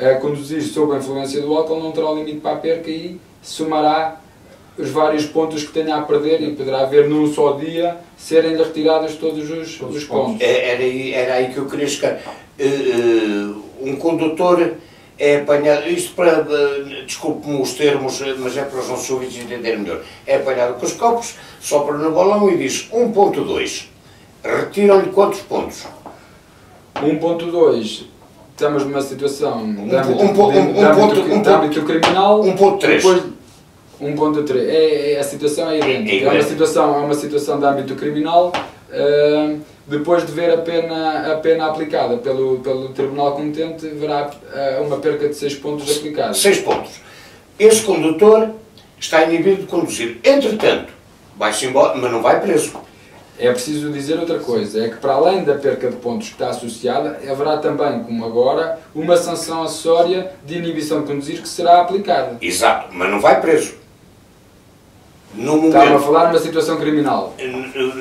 a conduzir sob a influência do álcool, não terá limite para a perca e somará os vários pontos que tenha a perder e poderá haver num só dia serem retirados todos os, os pontos. É, era, aí, era aí que eu queria chegar. Uh, um condutor é apanhado, isto para, uh, desculpe-me os termos, mas é para os nossos ouvintes entenderem melhor, é apanhado com os copos, sopra no balão e diz 1.2. Retiram-lhe quantos pontos? 1.2 estamos numa situação de âmbito, um, um, um, de, âmbito, um, de âmbito criminal. 1.3. 1.3. É, é, a situação é idêntica. É, é, uma situação, é uma situação de âmbito criminal. Uh, depois de ver a pena, a pena aplicada pelo, pelo Tribunal Competente, verá uh, uma perca de 6 pontos aplicados. 6 pontos. Esse condutor está inibido de conduzir. Entretanto, vai-se embora, mas não vai preso. É preciso dizer outra coisa, é que para além da perca de pontos que está associada, haverá também, como agora, uma sanção acessória de inibição de conduzir que será aplicada. Exato, mas não vai preso. No momento, Estava a falar numa situação criminal.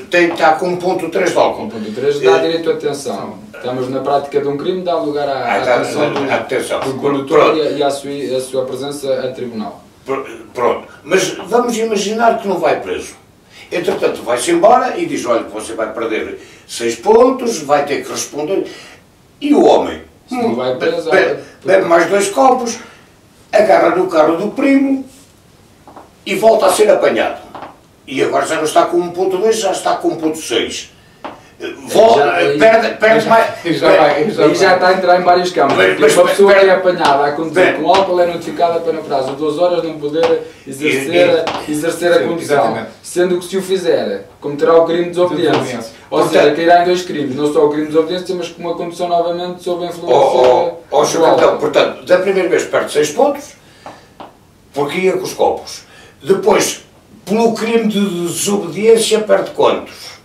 Tem, está com um ponto 3 de álcool. Um ponto 3 dá direito à atenção. Estamos na prática de um crime, dá lugar à, ah, atenção, do, atenção do condutor e, e à, sua, à sua presença a tribunal. Pronto, mas vamos imaginar que não vai preso Entretanto, vai-se embora e diz, olha, você vai perder seis pontos, vai ter que responder. E o homem hum, vai preso, bebe, bebe mais dois copos, agarra no carro do primo e volta a ser apanhado. E agora já não está com 1.2, já está com 1.6. Volta, já, perde, perde já, mais. Já, vai, já, já está a entrar em vários campos. Mas, mas, uma pessoa perde, é apanhada a conduzir com álcool é notificada para no prazo de duas horas não poder exercer, e, e, exercer a condução. Exatamente. Sendo que se o fizer, cometerá o crime de desobediência. Ou Portanto, seja, cairá em dois crimes, não só o crime de desobediência, mas com uma condução novamente sob a influência. Oh, oh, oh, então, portanto, da primeira vez perde 6 pontos, porque ia com os copos. Depois pelo crime de desobediência perde quantos?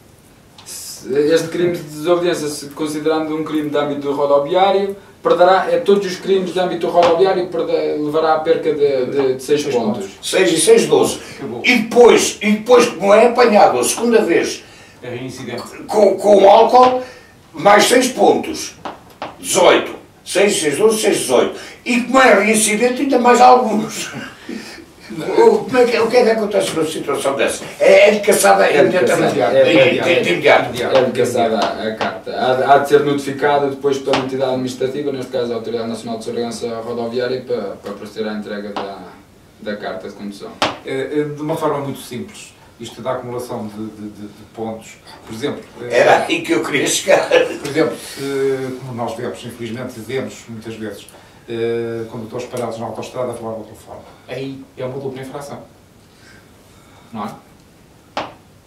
Este crime de desobediência, se considerando um crime de âmbito rodoviário, perderá, é todos os crimes de âmbito rodoviário perder, levará a perca de 6 pontos. 6 e 6, 12. E depois, e depois, como é apanhado a segunda vez é com, com álcool, mais 6 pontos. 18. 6, 6, 12, 6, 18. E como é reincidente, ainda mais alguns. O, como é que, o que é que acontece numa situação dessa? É, é de caçada é imediatamente. É de caçada a carta. Há, há de ser notificada depois pela entidade administrativa, neste caso a Autoridade Nacional de Segurança Rodoviária, para, para proceder à entrega da, da carta de condução. De uma forma muito simples isto da acumulação de, de, de, de, pontos. Por exemplo... Era aí que eu queria chegar. Por exemplo, como nós vemos, infelizmente vemos muitas vezes, uh, condutores parados na autostrada a falar ao telefone. Aí é uma dupla infração. Não é?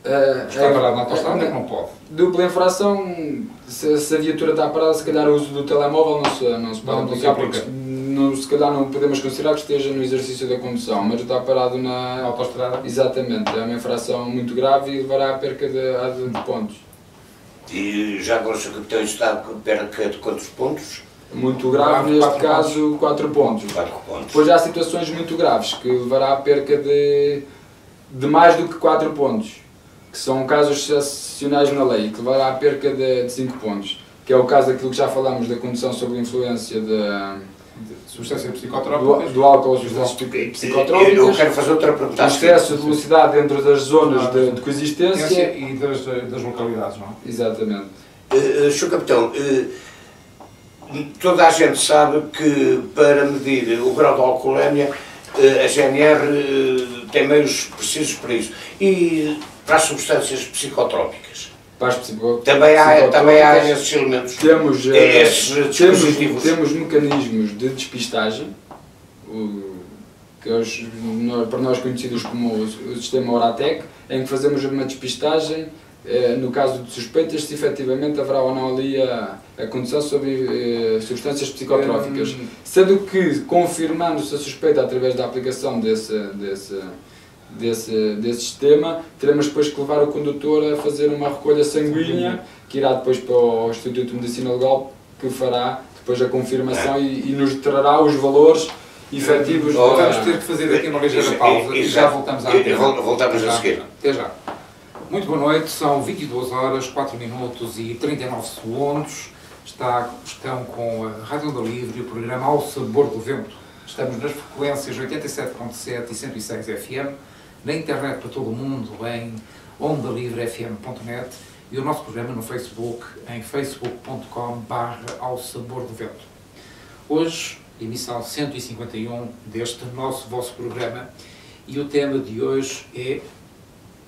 Uh, está parado na autostrada, é que não pode. Dupla infração, se, se, a viatura está parada, se calhar o uso do telemóvel não se, não se pode não, aplicar, porque não, se calhar não podemos considerar que esteja no exercício da condução, mas está parado na autostrada. Exatamente, é uma infração muito grave e levará à perca de, de pontos. E já agora o Sr. Capitão está a perca de quantos pontos? Muito grave, neste quatro caso, pontos. 4 pontos. pontos. Depois há situações muito graves que levará à perca de, de mais do que 4 pontos, que são casos excepcionais na lei, que levará à perca de 5 pontos, que é o caso daquilo que já falámos da condução sob influência de substâncias psicotrópicas. Do, do álcool ou substâncias psicotrópicas. Eu quero fazer outra pergunta. Excesso de velocidade dentro das zonas de, de coexistência. E das, das localidades, não é? Exatamente. Uh, Sr. Capitão, uh, toda a gente sabe que para medir o grau de alcoolemia uh, a GNR tem meios precisos para isso. E para as substâncias psicotrópicas? Para as também há, também há esses elementos. Temos, esses temos, temos mecanismos de despistagem, o, que é os, para nós conhecidos como o, o sistema Oratec, em que fazemos uma despistagem eh, no caso de suspeitas, se efetivamente haverá ou não ali a, a condução sobre eh, substâncias psicotróficas. Hum. Sendo que, confirmando-se a suspeita através da aplicação desse, desse, desse, desse sistema, teremos depois que levar o condutor a fazer uma recolha sanguínea, que irá depois para o Instituto de Medicina Legal, que fará depois a confirmação e, e nos trará os valores efetivos. Vamos ter que fazer aqui uma ligeira pausa e já voltamos à Voltamos a seguir. Até já. Muito boa noite, são 22 horas, 4 minutos e 39 segundos. Está, estão com a Rádio da Livre e o programa Ao Sabor do Vento. Estamos nas frequências 87.7 e 106 FM, na internet para todo o mundo, em ondalivrefm.net e o nosso programa no Facebook, em facebook.com barra Ao Sabor do Vento. Hoje, emissão 151 deste nosso vosso programa e o tema de hoje é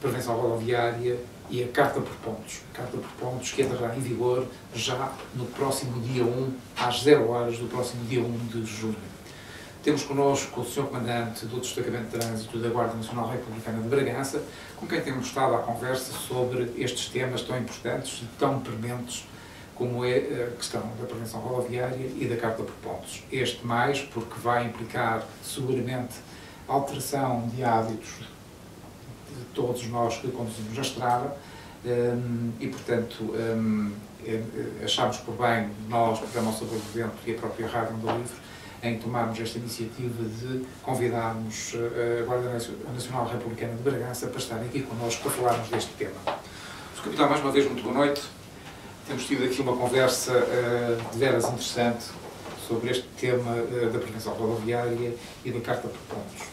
prevenção rodoviária e a Carta por Pontos. A Carta por Pontos que entrará em vigor já no próximo dia 1, às 0 horas do próximo dia 1 de junho. Temos connosco o Sr. Comandante do Destacamento de Trânsito da Guarda Nacional Republicana de Bragança, com quem temos estado à conversa sobre estes temas tão importantes e tão prementes como é a questão da prevenção rodoviária e da Carta por Pontos. Este mais porque vai implicar seguramente alteração de hábitos todos nós que conduzimos a estrada um, e, portanto, um, é, é, achámos por bem, nós, Programa Sobre o Vento e a própria Rádio do Livro, em tomarmos esta iniciativa de convidarmos eh, a Guarda Nacional Republicana de Bragança para estarem aqui connosco para falarmos deste tema. Sr. Capitão, mais uma vez, muito boa noite. Temos tido aqui uma conversa uh, de veras interessante sobre este tema uh, da prevenção rodoviária e da Carta por Pontos.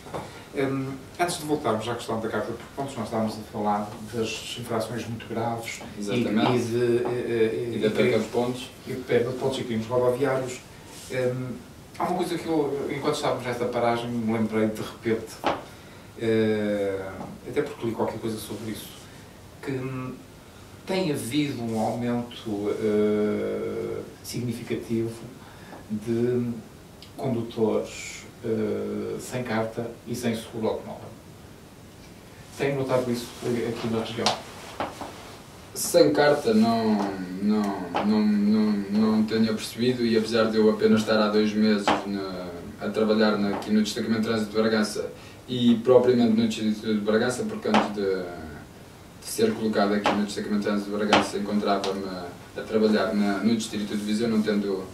Um, antes de voltarmos à questão da carta por pontos, nós estávamos a falar das infrações muito graves Exatamente. e, de, da perda de pontos e de perda de pontos e crimes rodoviários. Um, há uma coisa que eu, enquanto estávamos nesta paragem, me lembrei de repente, uh, até porque li qualquer coisa sobre isso, que um, tem havido um aumento uh, significativo de condutores uh, sem carta e sem seguro automóvel. Tenho notado isso aqui na região. Sem carta não, não, não, não, não tenho percebido e apesar de eu apenas estar há dois meses na, a trabalhar na, aqui no destacamento de trânsito de Bragança e propriamente no Distrito de Bragança, porque antes de, de ser colocado aqui no Destacamento de Bragança encontrava-me a trabalhar na, no Distrito de Viseu, não tendo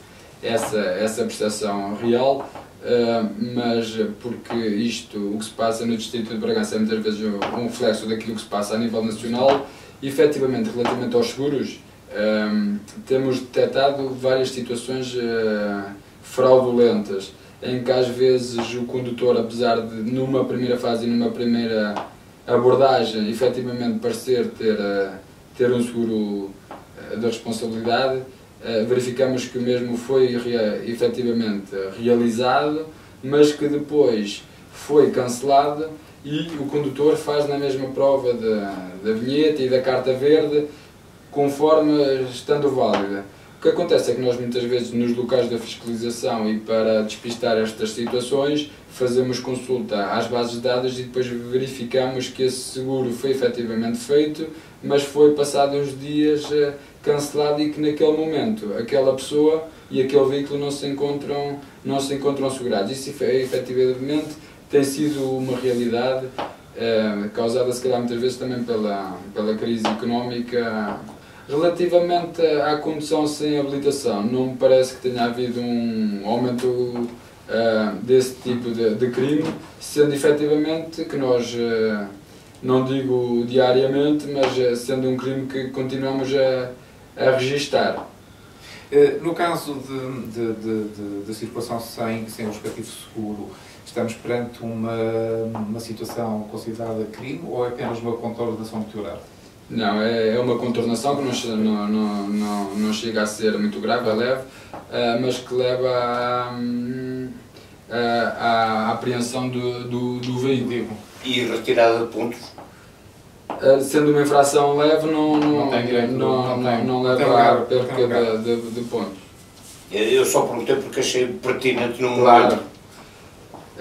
essa, essa percepção real, uh, mas porque isto, o que se passa no Distrito de Bragança é muitas vezes um reflexo daquilo que se passa a nível nacional, e efetivamente, relativamente aos seguros, um, temos detectado várias situações uh, fraudulentas, em que às vezes o condutor, apesar de numa primeira fase e numa primeira abordagem, efetivamente parecer ter, ter um seguro de responsabilidade, verificamos que mesmo foi efetivamente realizado, mas que depois foi cancelado e o condutor faz na mesma prova da, da vinheta e da carta verde conforme estando válida. O que acontece é que nós muitas vezes nos locais da fiscalização e para despistar estas situações fazemos consulta às bases de dados e depois verificamos que esse seguro foi efetivamente feito, mas foi passado uns dias eh, cancelado e que naquele momento aquela pessoa e aquele veículo não se encontram, não se encontram assegurados. Isso efetivamente tem sido uma realidade eh, causada se calhar muitas vezes também pela, pela crise económica Relativamente à condução sem habilitação, não me parece que tenha havido um aumento uh, desse tipo de, de, crime, sendo efetivamente que nós, uh, não digo diariamente, mas uh, sendo um crime que continuamos a, a registar. No caso de, de, de, de, circulação sem, sem respectivo seguro, estamos perante uma, uma situação considerada crime ou é apenas uma contornação muito grave? Não, é, é uma contornação que não, não, não, não, chega a ser muito grave, é leve, uh, mas que leva à, à, apreensão do, do, do veículo. E retirada de pontos? Uh, sendo uma infração leve, não, não, não, direito, não, não, não, leva à perca de, de, de, pontos. Eu só perguntei porque achei pertinente no claro. momento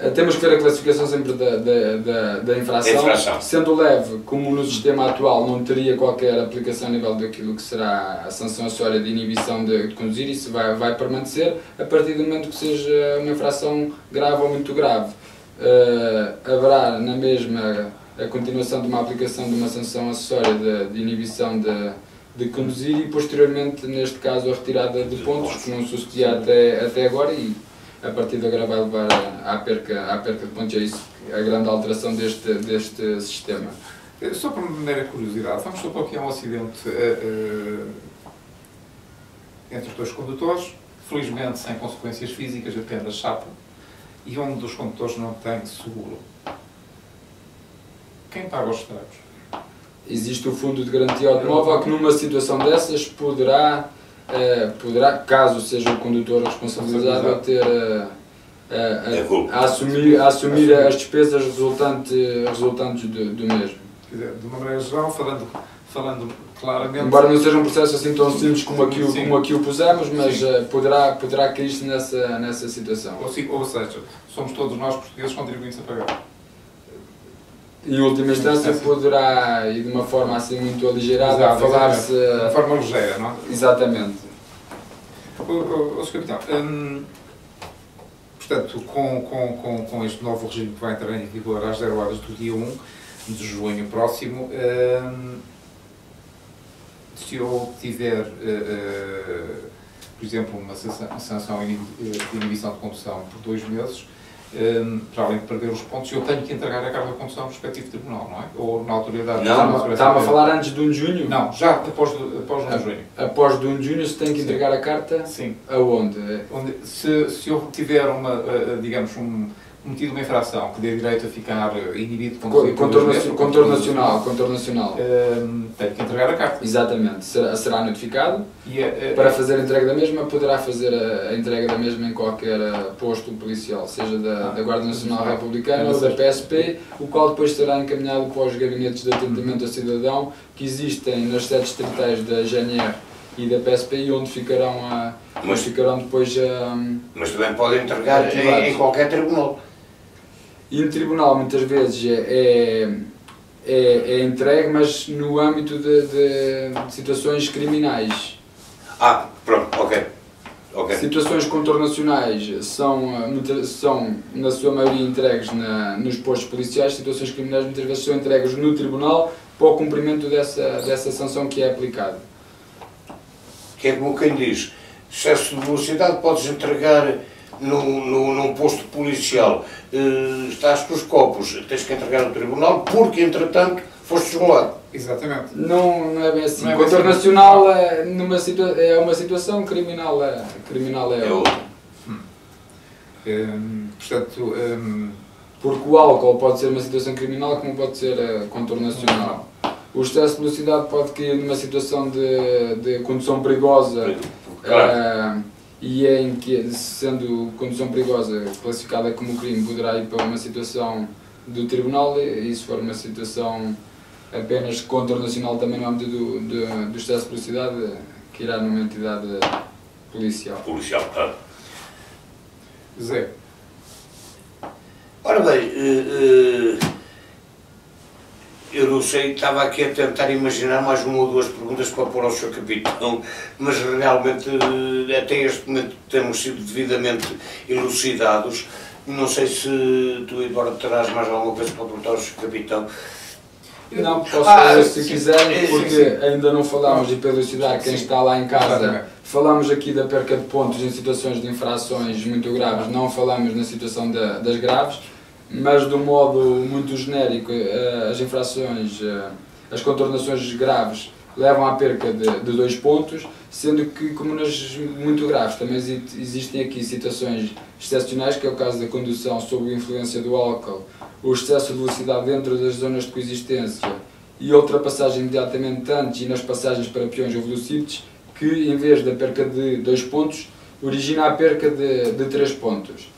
eh, temos que ver a classificação sempre da, da, da, da infração. infração. Sendo leve, como no sistema atual não teria qualquer aplicação a nível daquilo que será a sanção acessória de inibição de, de, conduzir, isso vai, vai permanecer a partir do momento que seja uma infração grave ou muito grave. Uh, haverá na mesma a continuação de uma aplicação de uma sanção acessória de, de inibição de, de conduzir e posteriormente, neste caso, a retirada de pontos, que não sucedia até, até agora e a partir de agora vai levar à perca, à perca de pontos. É isso a grande alteração deste, deste sistema. Eh, só por mera curiosidade, vamos supor que há um acidente uh, uh, entre os dois condutores, felizmente sem consequências físicas, apenas chapa, e um dos condutores não tem seguro. Quem paga os estragos? Existe o Fundo de Garantia Automóvel que numa situação dessas poderá uh, poderá, caso seja o condutor responsabilizado, a ter a, a, a, a assumir, a assumir as despesas resultante, resultantes do, do mesmo. De uma maneira geral, falando, falando claramente. Embora não seja um processo assim tão simples como aqui, como aqui o pusemos, mas uh, poderá, poderá cair-se nessa, nessa situação. Ou, ou seja, somos todos nós portugueses contribuintes a pagar em última instância poderá, e de uma forma assim muito aligeirada, falar-se... De uma forma ligeira, não é? Exatamente. O, Sr. Capitão, hum, portanto, com, com, com, com este novo regime que vai entrar em vigor às 0 horas do dia 1 de junho próximo, hum, se eu tiver, uh, uh, por exemplo, uma sanção de inibição de condução por dois meses, um, para além de perder os pontos, eu tenho que entregar a carta de condução no respectivo tribunal, não é? Ou na autoridade... Não, estava a falar antes de 1 de junho? Não, já após, após 1 de junho. Após de 1 de junho se tem que entregar Sim. a carta? Sim. Aonde? Onde, se, se eu tiver uma, eh, digamos, um cometido uma infração que dê direito a ficar inibido de conduzir... Contorno, nacional, contorno nacional. Um, tem que entregar a carta. Exatamente. Será, será notificado. E, uh, para fazer a entrega da mesma, poderá fazer a, a, entrega da mesma em qualquer eh, posto policial, seja da, ah, da Guarda Nacional Republicana ou da PSP, o qual depois será encaminhado para os gabinetes de atendimento ao cidadão que existem nas sedes distritais da GNR e da PSP, onde ficarão, a, mas, ficarão depois a... Mas também podem entregar em, em qualquer tribunal. E no tribunal muitas vezes é, é, é entregue, mas no âmbito de, de, situações criminais. Ah, pronto, ok. Ok. Situações contornacionais são, muita- são, na sua maioria, entregues na, nos postos policiais, situações criminais muitas vezes são entregues no tribunal para o cumprimento dessa, dessa sanção que é aplicada. Que é como quem diz, excesso de velocidade podes entregar num, num, num posto policial. Eh, estás com os copos, tens que entregar no tribunal porque, entretanto, foste desmolado. Exatamente. Não, não é bem assim. Não é bem Contornacional é, numa situa é uma situação, criminal é, criminal é É outra. outro. Hum, portanto, hum, Porque o álcool pode ser uma situação criminal como pode ser eh, contornacional. O excesso de velocidade pode cair numa situação de, de condução perigosa Claro. eh, e é em que, sendo condução perigosa classificada como crime, poderá ir para uma situação do tribunal e se for uma situação apenas contornacional também no âmbito do, do, do excesso de velocidade, que irá numa entidade policial. policial, claro. Zé, Ora bem, eh, eh, eu não sei, estava aqui a tentar imaginar mais uma ou duas perguntas para pôr ao Sr. Capitão, mas realmente eh, até este momento temos sido devidamente elucidados. Não sei se tu, Eduardo, terás mais alguma coisa para perguntar ao Sr. Capitão. Não, posso Ah, fazer se sim, quiserem, sim, porque ainda não falámos, e para elucidar quem Sim. está lá em casa, falámos aqui da perca de pontos em situações de infrações muito graves, não falámos na situação da- das graves, mas do modo muito genérico, eh, as infrações, eh, as contornações graves levam à perca de, de dois pontos, sendo que, como nas muito graves, também exi- existem aqui situações excepcionais, que é o caso da condução sob influência do álcool, o excesso de velocidade dentro das zonas de coexistência e ultrapassagem imediatamente antes e nas passagens para peões ou velocípedes, que em vez da perca de dois pontos, origina a perca de, de três pontos.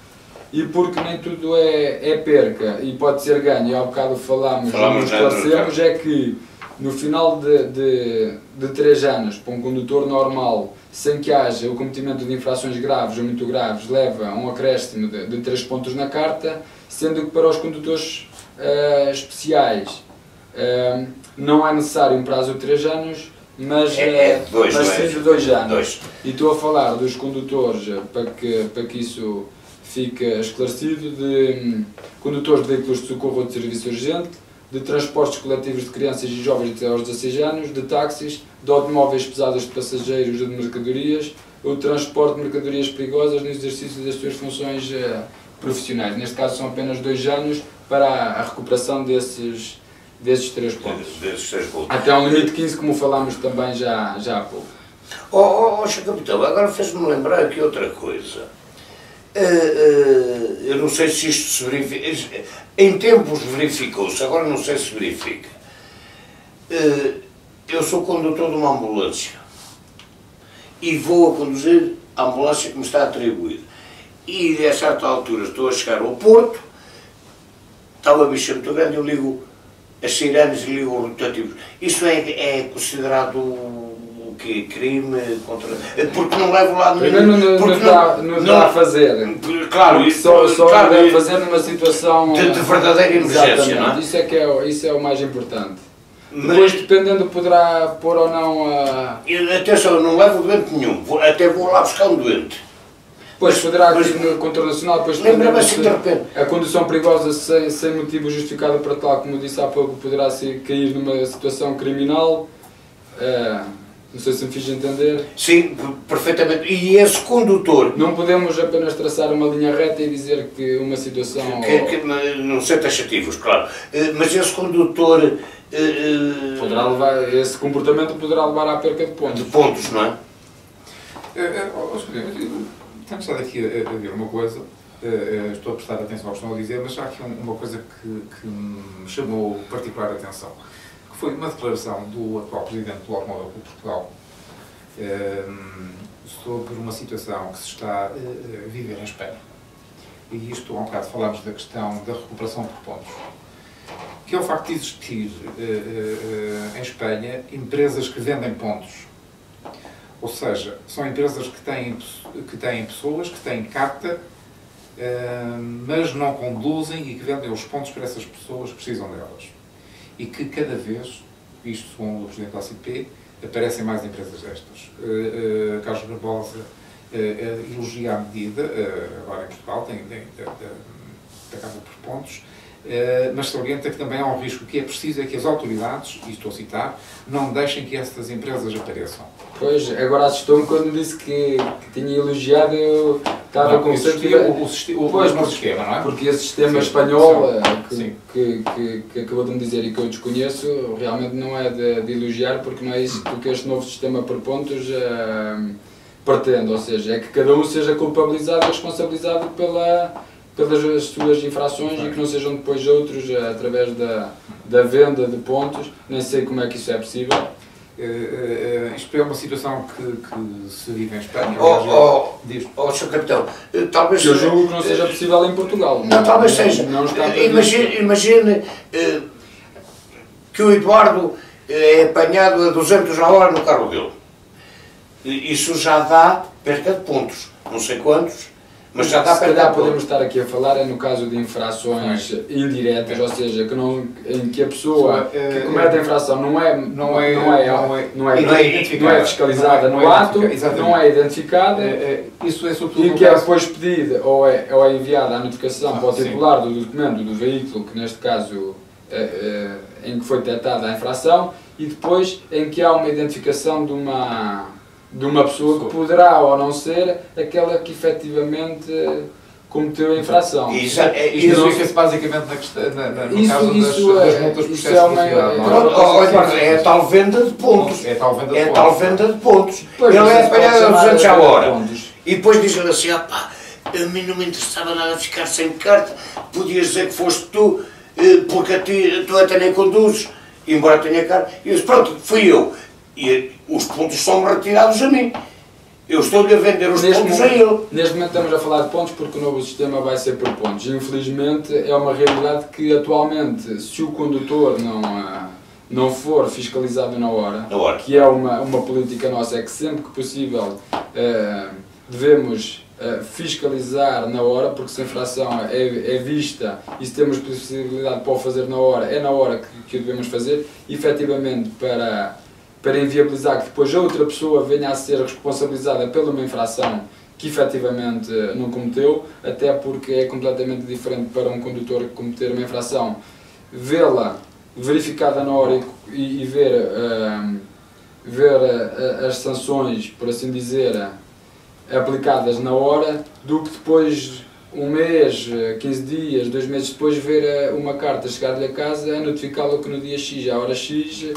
E porque nem tudo é, é perca e pode ser ganho, e há bocado falámos, Falámos nos já, esclarecemos, é que no final de, de, de três anos, para um condutor normal, sem que haja o cometimento de infrações graves ou muito graves, leva a um acréscimo de, de 3 pontos na carta, sendo que para os condutores eh, especiais eh, não é necessário um prazo de 3 anos, mas, É, eh, é dois, mas não é? 2 anos. Dois. E estou a falar dos condutores, eh, para que, para que isso fique esclarecido, de hum, condutores de veículos de socorro ou de serviço urgente, de transportes coletivos de crianças e jovens até aos 16 anos, de táxis, de automóveis pesados de passageiros e de mercadorias, ou de transporte de mercadorias perigosas no exercício das suas funções eh, profissionais. Neste caso são apenas dois anos para a recuperação desses, desses três pontos. Desses três pontos. Até um limite de 15, como falámos também já, já há pouco. Oh, oh, oh. Capitão, agora fez-me lembrar aqui outra coisa. Eh, eh, eu não sei se isto se verifica. Em tempos verificou-se, agora não sei se verifica. Eh, eu sou condutor de uma ambulância e vou a conduzir a ambulância que me está atribuída. E a certa altura estou a chegar ao Porto, está uma bicha muito grande, eu ligo as sirenes e ligo os rotativos. Isso é, é considerado o quê? Crime contra. Porque não levo lá nenhum. Primeiro não, não, porque não, dá, não dá a fazer. Claro, isso- só, só claro, deve fazer numa situação De- de verdadeira emergência, não é? Isso é, que é, o- isso é o mais importante. Mas- Depois, dependendo, poderá pôr ou não a. Atenção, eu não levo doente nenhum, vou- até vou lá buscar um doente. Depois poderá aqui no controle nacional, depois Lembra-me assim de repente. a condução perigosa sem, sem motivo justificado para tal, como disse há pouco, poderá ser, cair numa situação criminal. Eh, não sei se me fiz entender. Sim, perfeitamente. E esse condutor, Não podemos apenas traçar uma linha reta e dizer que uma situação. que, que não ser taxativos, claro, eh, mas esse condutor eh, eh, Poderá levar, esse comportamento poderá levar à perca de pontos. de pontos, não é? Tenho estado aqui a, a ver uma coisa, estou a prestar atenção ao que estão a dizer, mas há aqui um- uma coisa que, que me chamou particular atenção, foi uma declaração do atual Presidente do Automóvel Clube Portugal eh, sobre uma situação que se está eh, a viver em Espanha. E isto, há um bocado falámos da questão da recuperação por pontos. Que é o facto de existir eh, eh, em Espanha empresas que vendem pontos. Ou seja, são empresas que têm, que têm pessoas, que têm carta, eh, mas não conduzem e que vendem os pontos para essas pessoas que precisam delas. E que cada vez, isto segundo o Presidente da ACP, aparecem mais empresas destas. Eh, eh, Carlos Barbosa elogia a medida, agora em Portugal tem, tem, tem, tem, acaba por pontos, mas salienta que também há um risco que é preciso é que as autoridades, e estou a citar, não deixem que estas empresas apareçam. Pois, agora assustou-me quando disse que, que tinha elogiado, eu estava com certeza... O, o, pois, o sistema, não é? Porque esse sistema sim, espanhol, eh, que, que, que, que, acabou de me dizer e que eu desconheço, realmente não é de, de elogiar, porque não é isso que este novo sistema por pontos uh, pretende, ou seja, é que cada um seja culpabilizado e responsabilizado pela pelas suas infrações e que não sejam depois outros eh, através da, da venda de pontos. Nem sei como é que isso é possível. Uh, uh, isto é uma situação que, que se vive em Espanha. Oh, oh, oh, Sr. Capitão, talvez. Eu julgo que não seja possível em Portugal. Não, talvez seja. Não imagine, imagine que o Eduardo é apanhado a 200 na hora no carro dele. Isso já dá perca de pontos. Não sei quantos, mas já está Se calhar podemos estar aqui a falar é no caso de infrações indiretas, ou seja, que não, em que a pessoa que eh, comete a infração não é, não é, não é, não é, não é, não é fiscalizada no ato, não é identificada, isso é sobretudo e que é depois pedida ou é, ou é enviada a notificação para o titular do documento do veículo, que neste caso em que foi detectada a infração, e depois em que há uma identificação de uma de uma pessoa que poderá ou não ser aquela que efetivamente cometeu a infração. Isso, é, isso fica-se basicamente na questão, na, na, no isso, caso isso das, é, das multas é uma, é, é, é tal venda de pontos. É tal venda de, é. Tal venda de pontos. Pois, Ele é apanhado a 200 à hora. E depois diz-lhe assim, ah, pá, a mim não me interessava nada ficar sem carta, podias dizer que foste tu, eh, porque a ti, tu até nem conduzes, embora tenha carta. E eu disse, pronto, fui eu. E os pontos são retirados a mim. Eu estou-lhe a vender os neste pontos momento, a ele. Neste momento estamos a falar de pontos porque o novo sistema vai ser por pontos. Infelizmente é uma realidade que atualmente, se o condutor não, ah, não for fiscalizado na hora, que é uma, uma política nossa, é que sempre que possível uh, devemos uh, fiscalizar na hora, porque se a infração é, é, vista e se temos possibilidade para o fazer na hora, é na hora que, que o devemos fazer, efetivamente para para inviabilizar que depois outra pessoa venha a ser responsabilizada pela uma infração que efetivamente não cometeu, até porque é completamente diferente para um condutor cometer uma infração, vê-la verificada na hora e, e ver, uh, ver uh, as sanções, por assim dizer, aplicadas na hora, do que depois um mês, 15 dias, dois meses depois ver uma carta chegar-lhe a casa a notificá-lo que no dia X, à hora X,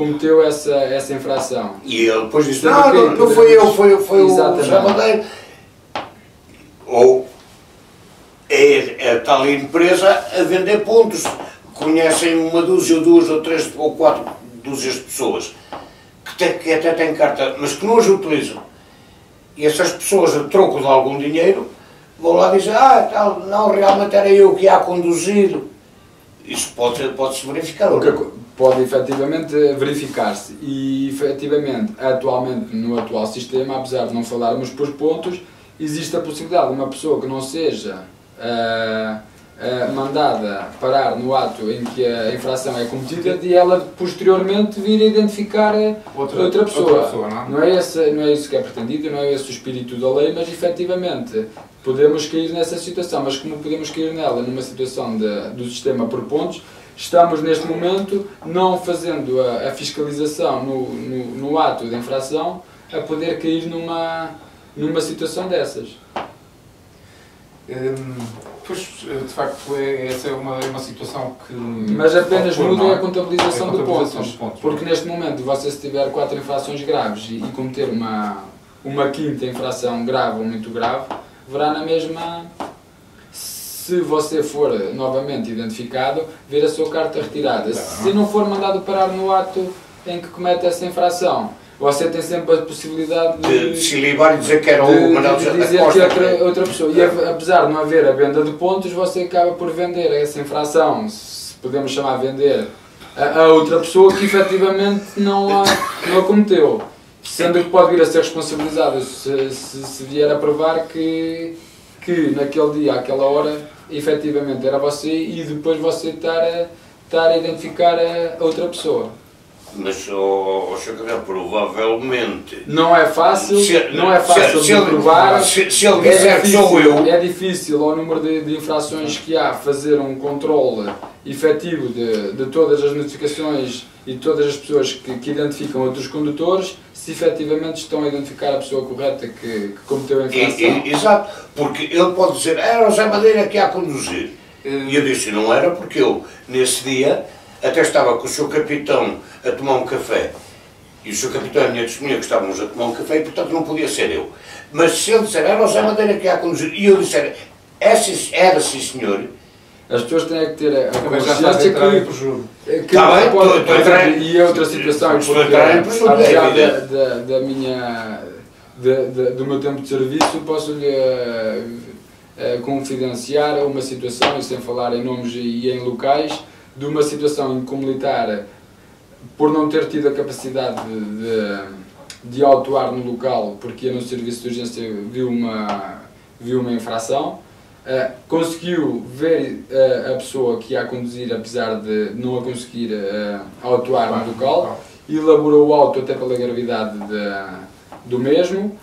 cometeu essa, essa infração. E ele depois disse, não, não, não foi eu, foi, foi Exatamente. o. Ou é a tal empresa a vender pontos. Conhecem uma dúzia, ou duas, ou três, ou quatro dúzias de pessoas que, tem, que até têm carta, mas que não as utilizam. E essas pessoas, a troco de algum dinheiro, vão lá dizer, ah, tal, não, realmente era eu que ia conduzir. Isso pode-se pode verificar. O que, pode efetivamente verificar-se e efetivamente atualmente no atual sistema, apesar de não falarmos por pontos, existe a possibilidade de uma pessoa que não seja uh, uh, mandada parar no ato em que a infração é cometida de ela posteriormente vir a identificar outra, outra pessoa. Outra pessoa não? Não, é esse, não é isso que é pretendido, não é esse o espírito da lei, mas efetivamente podemos cair nessa situação, mas como podemos cair nela numa situação de, do sistema por pontos, estamos neste momento não fazendo a, a fiscalização no, no, no, ato de infração a poder cair numa, numa situação dessas. Hum, pois, de facto, é, essa é uma, é uma situação que. Mas apenas muda é a contabilização, é a contabilização de, pontos, de pontos. Porque neste momento, você, se tiver quatro infrações graves e, e cometer uma, uma quinta infração grave ou muito grave, verá na mesma se você for novamente identificado, ver a sua carta retirada. Se não for mandado parar no ato em que comete essa infração, você tem sempre a possibilidade de, de se livrar e dizer que era o Manuel de, de dizer que é outra, outra pessoa. E apesar de não haver a venda de pontos, você acaba por vender essa infração, se podemos chamar vender, a, a outra pessoa que efetivamente não a, não a cometeu. Sendo que pode vir a ser responsabilizado se, se, se vier a provar que, que naquele dia, àquela hora, efetivamente era você e depois você estar a, estar a identificar a outra pessoa. Mas, oh, oh. Cabral, provavelmente. Não é fácil, Se- não é fácil se- de se provar. se- se ele É disser que sou difícil- eu. É difícil, ao número de, de infrações que há, fazer um controle efetivo de, de todas as notificações e todas as pessoas que, que identificam outros condutores, se efetivamente estão a identificar a pessoa correta que, que cometeu a infração. exato, porque ele pode dizer, era o Zé Madeira que ia a conduzir. Eh, E eu disse, não era porque eu, nesse dia, até estava com o seu capitão a tomar um café. E o seu capitão e a minha testemunha que estávamos a tomar um café e, portanto, não podia ser eu. Mas se ele disser, era o Zé Madeira que ia a conduzir, e eu disser, era sim senhor, As pessoas têm que ter a consciência que, que Tá bem, pode- a entrar e é outra situação, a porque entrar em prejuízo, apesar da, da, da minha, da- da- do meu tempo de serviço, posso-lhe eh, eh, confidenciar uma situação, e sem falar em nomes e em locais, de uma situação em que o militar, por não ter tido a capacidade de, de, de autuar no local, porque ia no serviço de urgência, viu uma, viu uma infração, eh, conseguiu ver eh, a pessoa que ia conduzir, apesar de não a conseguir eh, autuar no local, elaborou o auto até pela gravidade de- do mesmo.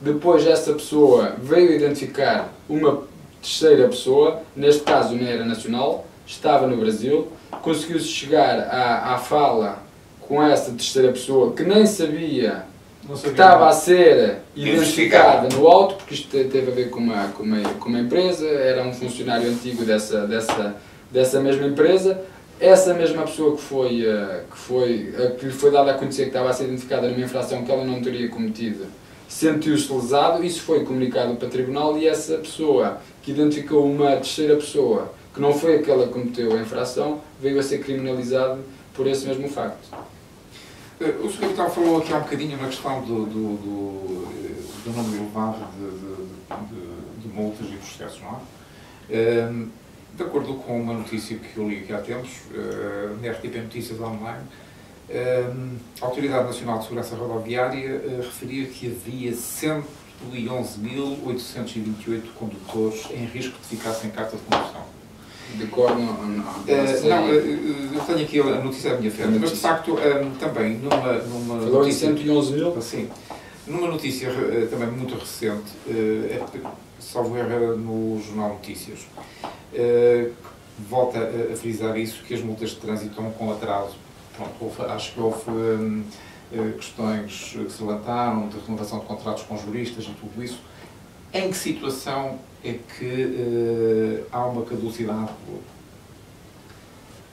Depois essa pessoa veio identificar uma terceira pessoa, neste caso não era nacional, estava no Brasil, conseguiu-se chegar à, à fala com essa terceira pessoa que nem sabia que estava a ser identificada no auto, porque isto te- teve a ver com uma, com uma, com uma empresa, era um funcionário antigo dessa, dessa, dessa mesma empresa. Essa mesma pessoa que, foi, eh, que, foi, eh, que lhe foi dada a conhecer que estava a ser identificada numa infração que ela não teria cometido, sentiu-se lesado, isso foi comunicado para o tribunal e essa pessoa que identificou uma terceira pessoa que não foi aquela que cometeu a infração, veio a ser criminalizado por esse mesmo facto. Eh, O Sr. Capitão falou aqui há um bocadinho na questão do, do, do, eh, do número elevado de, de, de, de multas e processos, não é? Ehm, De acordo com uma notícia que eu li aqui há tempos, eh, na RTP Notícias Online, ehm, a Autoridade Nacional de Segurança Rodoviária referia que havia 111.828 condutores em risco de ficar sem carta de condução. De cor, não, não, não Eh, eh, eu tenho aqui a notícia à minha frente, mas de facto também numa, numa Falou em notícia- 111 mil? Sim. Numa notícia eh, também muito recente, eh, é, salvo erro no Jornal Notícias, eh, volta a, a frisar isso, que as multas de trânsito estão com atraso. Pronto, houve- acho que houve eh, questões que se levantaram de renovação de contratos com juristas e tudo isso. Em que situação é que eh, há uma caducidade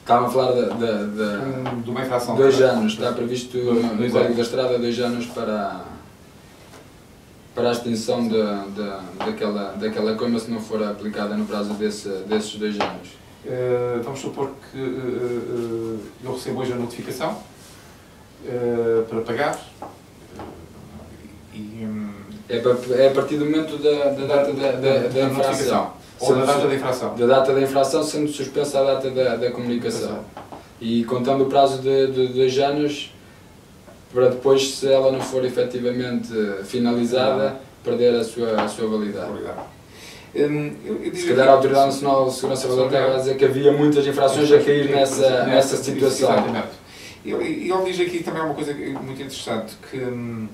Estava a falar da, da- da- um, de uma infração? de dois trânsito? anos, está previsto Dois- no dois Código da Estrada dois anos para, para a extinção da, da, daquela, daquela coima se não for aplicada no prazo desse, desses dois anos. Uh, vamos supor que uh, uh, eu recebo hoje a notificação uh, para pagar uh, e, um, É, é a partir do momento da, da data da, da, da infração. ou da Sendo data da infração. da data da infração sendo suspensa a data da, da comunicação. E contando o prazo de, de dois anos para depois, se ela não for efetivamente finalizada, perder a sua, a sua validade. Um, eu- eu Se calhar a Autoridade Nacional de Segurança Rodoviária vai dizer que havia muitas infrações a cair nessa, nessa situação. Exatamente. Ele, ele diz aqui também uma coisa muito interessante, que, hum,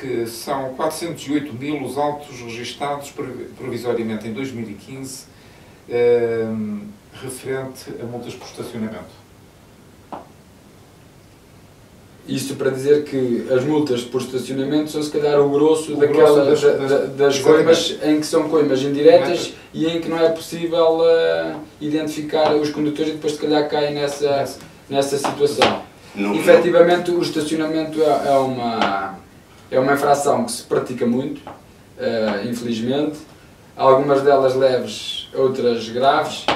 que são 408 mil os autos registados provi- provisoriamente em 2015 hum, referente a multas por estacionamento. Isto para dizer que as multas por estacionamento são se calhar o grosso, O daquela, grosso das- da- das- da- das coimas em que são coimas indiretas e em que não é possível eh, identificar os condutores e depois se calhar caem nessa, nessa situação. No- Efetivamente o estacionamento é, é uma, é uma infração que se pratica muito, eh, infelizmente, algumas delas leves, outras graves,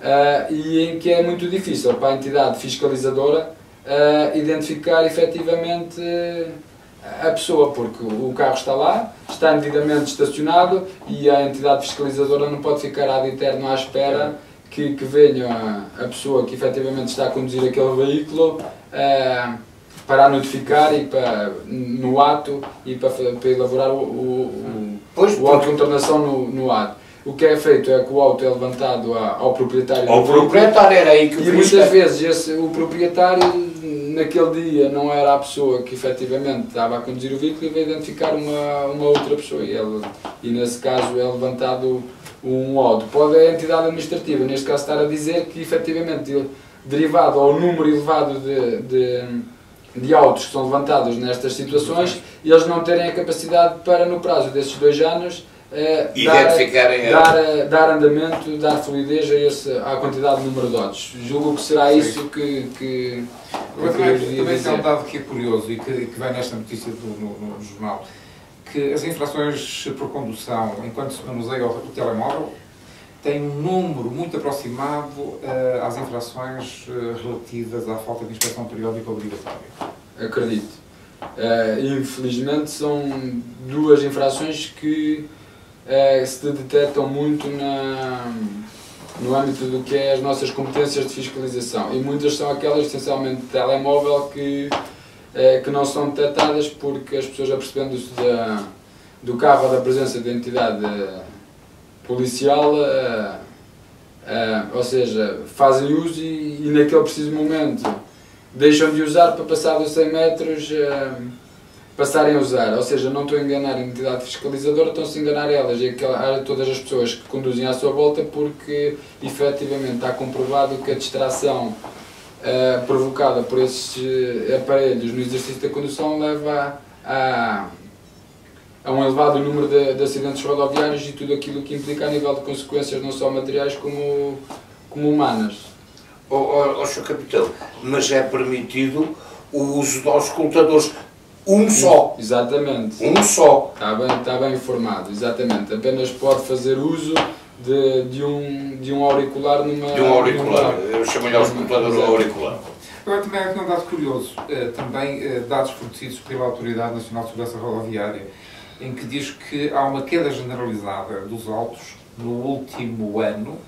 eh, e em que é muito difícil para a entidade fiscalizadora eh, identificar efetivamente a pessoa, porque o carro está lá, está devidamente estacionado e a entidade fiscalizadora não pode ficar ad eterno à espera que, que venha a, a pessoa que efetivamente está a conduzir aquele veículo eh, para a notificar e para, no ato e para, para elaborar o, o, Pois, o, auto de contornação no, no ato. O que é feito é que o auto é levantado a- ao proprietário Ao proprietário era aí que e muitas vezes esse, o proprietário naquele dia não era a pessoa que efetivamente estava a conduzir o veículo e veio identificar uma, uma outra pessoa e, ele, e nesse caso é levantado um ódio. Pode a entidade administrativa, neste caso, estar a dizer que efetivamente derivado ao número elevado de, de, de autos que são levantados nestas situações, eles não terem a capacidade para, no prazo desses dois anos, eh, Identificarem dar, dar, dar andamento, dar fluidez a esse, à quantidade de número de autos. Julgo que será Sim. isso que, que, Agora, também, também tem um dado que é curioso e que, que vem nesta notícia do, no, no, jornal, que as infrações por condução, enquanto se manuseia o, o telemóvel, tem um número muito aproximado uh, às infrações uh, relativas à falta de inspeção periódica obrigatória. Acredito. Uh, infelizmente são duas infrações que se detectam muito na, no âmbito do que é as nossas competências de fiscalização e muitas são aquelas essencialmente de telemóvel que, que não são detectadas porque as pessoas apercebendo-se do carro ou da presença de entidade policial, uh, uh, ou seja, fazem uso e, e, naquele preciso momento deixam de usar para passar dos 100 metros uh, passarem a usar, ou seja, não estão a enganar a entidade fiscalizadora, estão-se a enganar elas e aquela, todas as pessoas que conduzem à sua volta porque efetivamente está comprovado que a distração provocada por esses aparelhos no exercício da condução leva a, a a um elevado número de, de, acidentes rodoviários e tudo aquilo que implica a nível de consequências não só materiais como, como humanas. Ó oh, oh, oh, Sr. Capitão, mas é permitido o uso de auscultadores um só. Exatamente. Um só. Está bem, está bem informado, exatamente. Apenas pode fazer uso de, de, um, de um auricular numa. De um auricular. Eu chamo-lhe auscultador auricular. Agora também há aqui um dado curioso, uh, também uh, dados fornecidos pela Autoridade Nacional de Segurança Rodoviária em que diz que há uma queda generalizada dos autos no último ano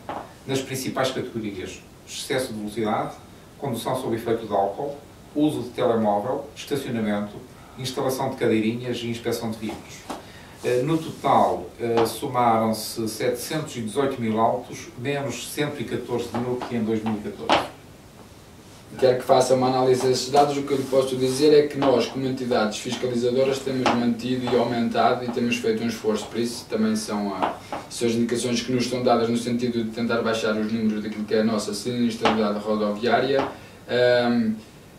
nas principais categorias: excesso de velocidade, condução sob efeito de álcool, uso de telemóvel, estacionamento, instalação de cadeirinhas e inspeção de veículos. Eh, no total, eh, somaram-se 718 mil autos, menos 114 mil que em 2014 quer que faça uma análise desses dados, o que eu lhe posso dizer é que nós, como entidades fiscalizadoras, temos mantido e aumentado e temos feito um esforço por isso. Também são, ah, são as indicações que nos estão dadas no sentido de tentar baixar os números daquilo que é a nossa sinistralidade rodoviária. Um,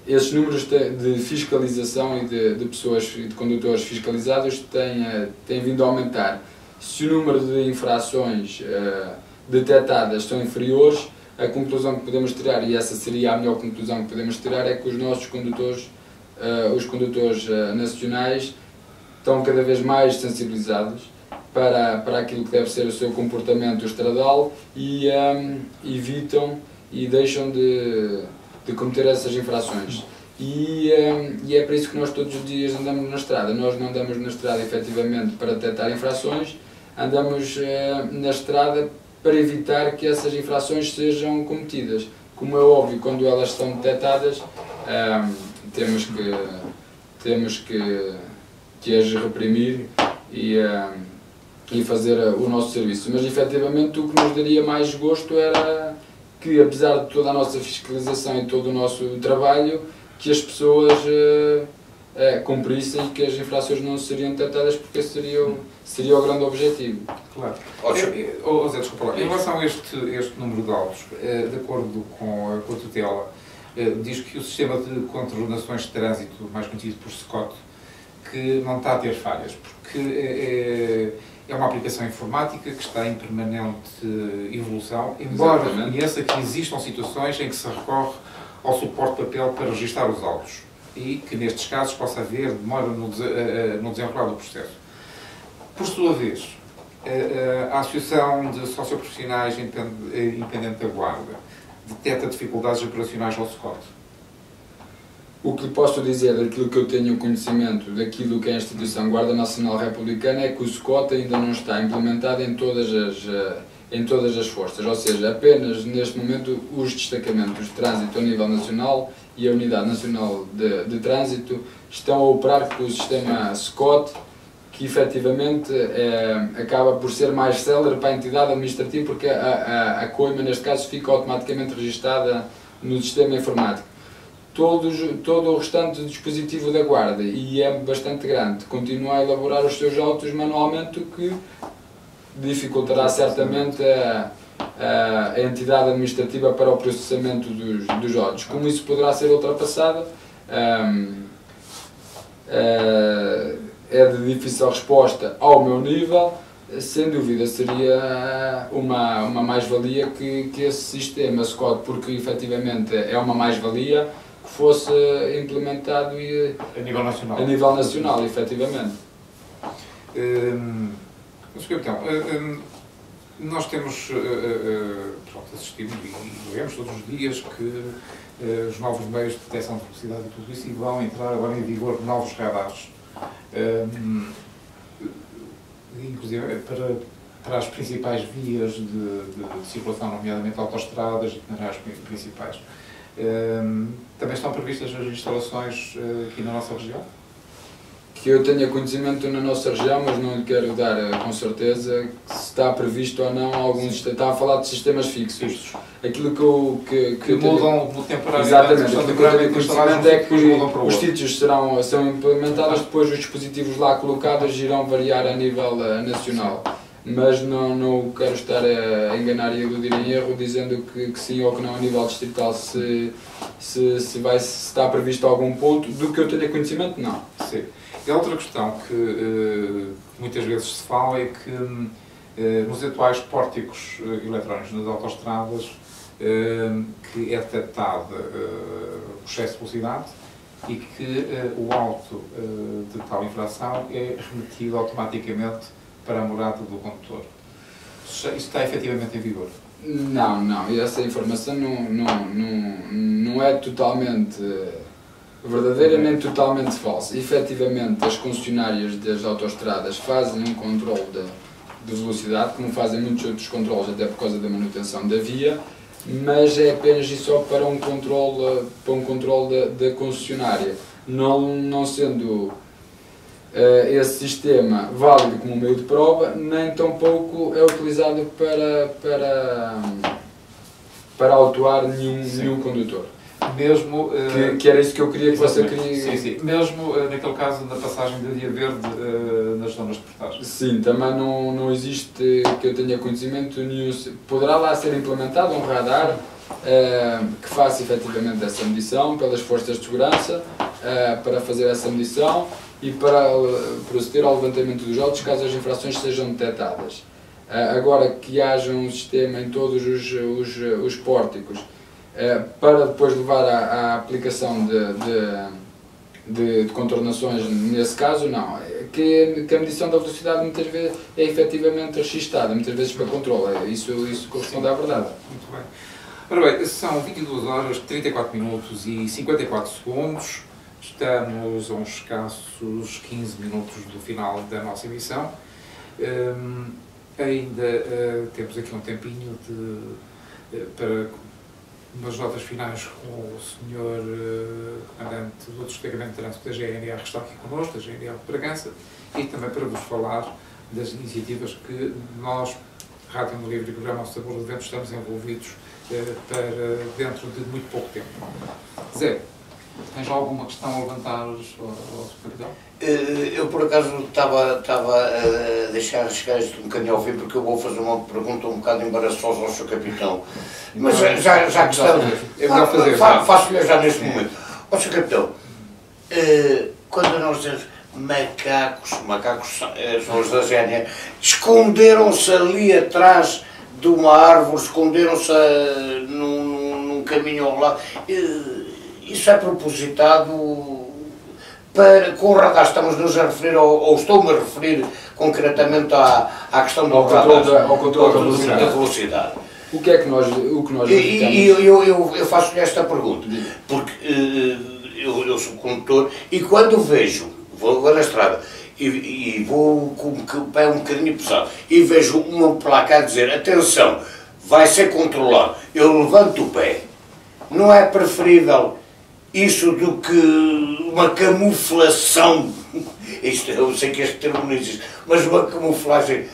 esses números de fiscalização e de, de pessoas e de condutores fiscalizados têm, ah, têm vindo a aumentar. Se o número de infrações uh, detectadas são inferiores, a conclusão que podemos tirar, e essa seria a melhor conclusão que podemos tirar, é que os nossos condutores, uh, os condutores uh, nacionais, estão cada vez mais sensibilizados para, para aquilo que deve ser o seu comportamento estradal e um, ehm, evitam e deixam de, de cometer essas infrações. E, um, ehm, e é para isso que nós todos os dias andamos na estrada. Nós não andamos na estrada efetivamente para detectar infrações, andamos uh, na estrada para evitar que essas infrações sejam cometidas. Como é óbvio, quando elas são detectadas, temos que, temos que, que as reprimir e, e fazer o nosso serviço. Mas efetivamente o que nos daria mais gosto era que, apesar de toda a nossa fiscalização e todo o nosso trabalho, que as pessoas uh, uh, cumprissem e que as infrações não seriam detectadas porque esse seria o seria o grande objetivo. Claro. Oh, Zé, desculpa lá. Em relação a este, este número de autos, eh, de acordo com a, com a tutela, eh, diz que o sistema de contraordenações de trânsito, mais conhecido por SCOT, que não está a ter falhas, porque é, é uma aplicação informática que está em permanente evolução, embora reconheça que existam situações em que se recorre ao suporte de papel para registrar os autos e que nestes casos possa haver demora no, no desenrolar do processo. Por sua vez, a Associação de Socioprofissionais Independente da Guarda detecta dificuldades operacionais ao SCOT? O que lhe posso dizer daquilo que eu tenho conhecimento daquilo que é a instituição Guarda Nacional Republicana é que o SCOT ainda não está implementado em todas as, eh, em todas as forças, ou seja, apenas neste momento os destacamentos de trânsito a nível nacional e a Unidade Nacional de, de Trânsito estão a operar com o sistema SCOT que efetivamente é, acaba por ser mais célere para a entidade administrativa porque a, a, a coima, neste caso, fica automaticamente registada no sistema informático. todos, todo o restante dispositivo da guarda e é bastante grande. Continua a elaborar os seus autos manualmente, o que dificultará certamente a, a, a entidade administrativa para o processamento dos, dos autos. Como isso poderá ser ultrapassado, um, uh, é de difícil resposta ao meu nível, sem dúvida seria uma, uma mais-valia que, que esse sistema SCOT, porque efetivamente é uma mais-valia que fosse implementado e, a nível nacional. A nível nacional, efetivamente. Hum, então, hum, nós temos, uh, uh, pronto, assistimos e vemos todos os dias que os novos meios de detecção de velocidade e tudo isso e vão entrar agora em vigor novos radares. Inclusive para, para as principais vias de, de, circulação, nomeadamente autoestradas e itinerários principais. Também estão previstas as instalações aqui na nossa região? Que eu tenha conhecimento na nossa região, mas não lhe quero dar eh, com certeza se está previsto ou não alguns. Está a falar de sistemas fixos. Aquilo que eu. Que, que, que mudam no temporário. Exatamente, aquilo que eu tenho conhecimento é que os sítios serão, serão implementados, depois os dispositivos lá colocados irão variar a nível eh, nacional. Mas não, não quero estar a enganar e a iludir em erro dizendo que, que sim ou que não a nível distrital se, se, se, vai, se está previsto algum ponto. Do que eu tenha conhecimento, não. Sim. E outra questão que uh, muitas vezes se fala é que uh, nos atuais pórticos uh, eletrónicos nas autostradas que é detectado o excesso de velocidade e que o auto de tal infração é remetido automaticamente para a morada do condutor. Isso está efetivamente em vigor? Não, não. Essa informação não, não, não, não é totalmente verdadeira nem totalmente falsa. Efetivamente, as concessionárias das autoestradas fazem um controle de, de velocidade, como fazem muitos outros controles, até por causa da manutenção da via, mas é apenas e só para um controle, para um controle da, da concessionária. Não, não sendo Uh, esse sistema válido como meio de prova, nem tampouco é utilizado para, para, para autuar nenhum, nenhum condutor mesmo que, eh, que, era isso que eu queria que você queria sim, sim. mesmo uh, naquele caso da passagem de dia verde uh, nas zonas de portagem. Sim, também não, não existe que eu tenha conhecimento nenhum poderá lá ser implementado um radar uh, que faça efetivamente essa medição pelas forças de segurança para fazer essa medição e para proceder ao levantamento dos autos caso as infrações sejam detectadas. Agora que haja um sistema em todos os, os, os pórticos eh, para depois levar à, à aplicação de, de, de, contornações, nesse caso, não. É que, que, a medição da velocidade muitas vezes é efetivamente registada, muitas vezes para controle. Isso, isso corresponde à verdade. Muito bem. Ora bem, são 22 horas, 34 minutos e 54 segundos. Estamos a uns escassos 15 minutos do final da nossa emissão. Um, ainda uh, temos aqui um tempinho de, uh, para umas notas finais com o Sr. Uh, Comandante do Destacamento de Trânsito da GNR, que está aqui connosco, da GNR de Bragança, e também para vos falar das iniciativas que nós, Rádio no Livre e Programa ao Sabor do Vento, estamos envolvidos uh, para dentro de muito pouco tempo. Zé, tens alguma questão a levantar ao, Capitão? Eh, eu, por acaso, estava, estava a deixar chegar isto um bocadinho ao fim, porque eu vou fazer uma pergunta um bocado embaraçosa ao Sr. Capitão. Mas já, já, já que estamos. É melhor fazer. Faço-lhe já neste momento. Ó, Sr. Capitão, eh, quando nós dizemos macacos, macacos eh, são os da GNR, esconderam-se ali atrás de uma árvore, esconderam-se num, num caminho ao lado. Isso é propositado para, com o radar estamos-nos a referir, ou, ou estou-me a referir concretamente à, à questão do ao radar, controle da, ao controle da velocidade. da velocidade. O que é que nós, o que nós E, e eu, eu, eu faço-lhe esta pergunta, porque uh, eu, eu sou condutor e quando vejo, vou agora na estrada, e, e vou com o pé um bocadinho pesado, e vejo uma placa a dizer, atenção, vai ser controlado, eu levanto o pé, não é preferível isso do que uma camuflação, isto, eu sei que este termo não existe, mas uma camuflagem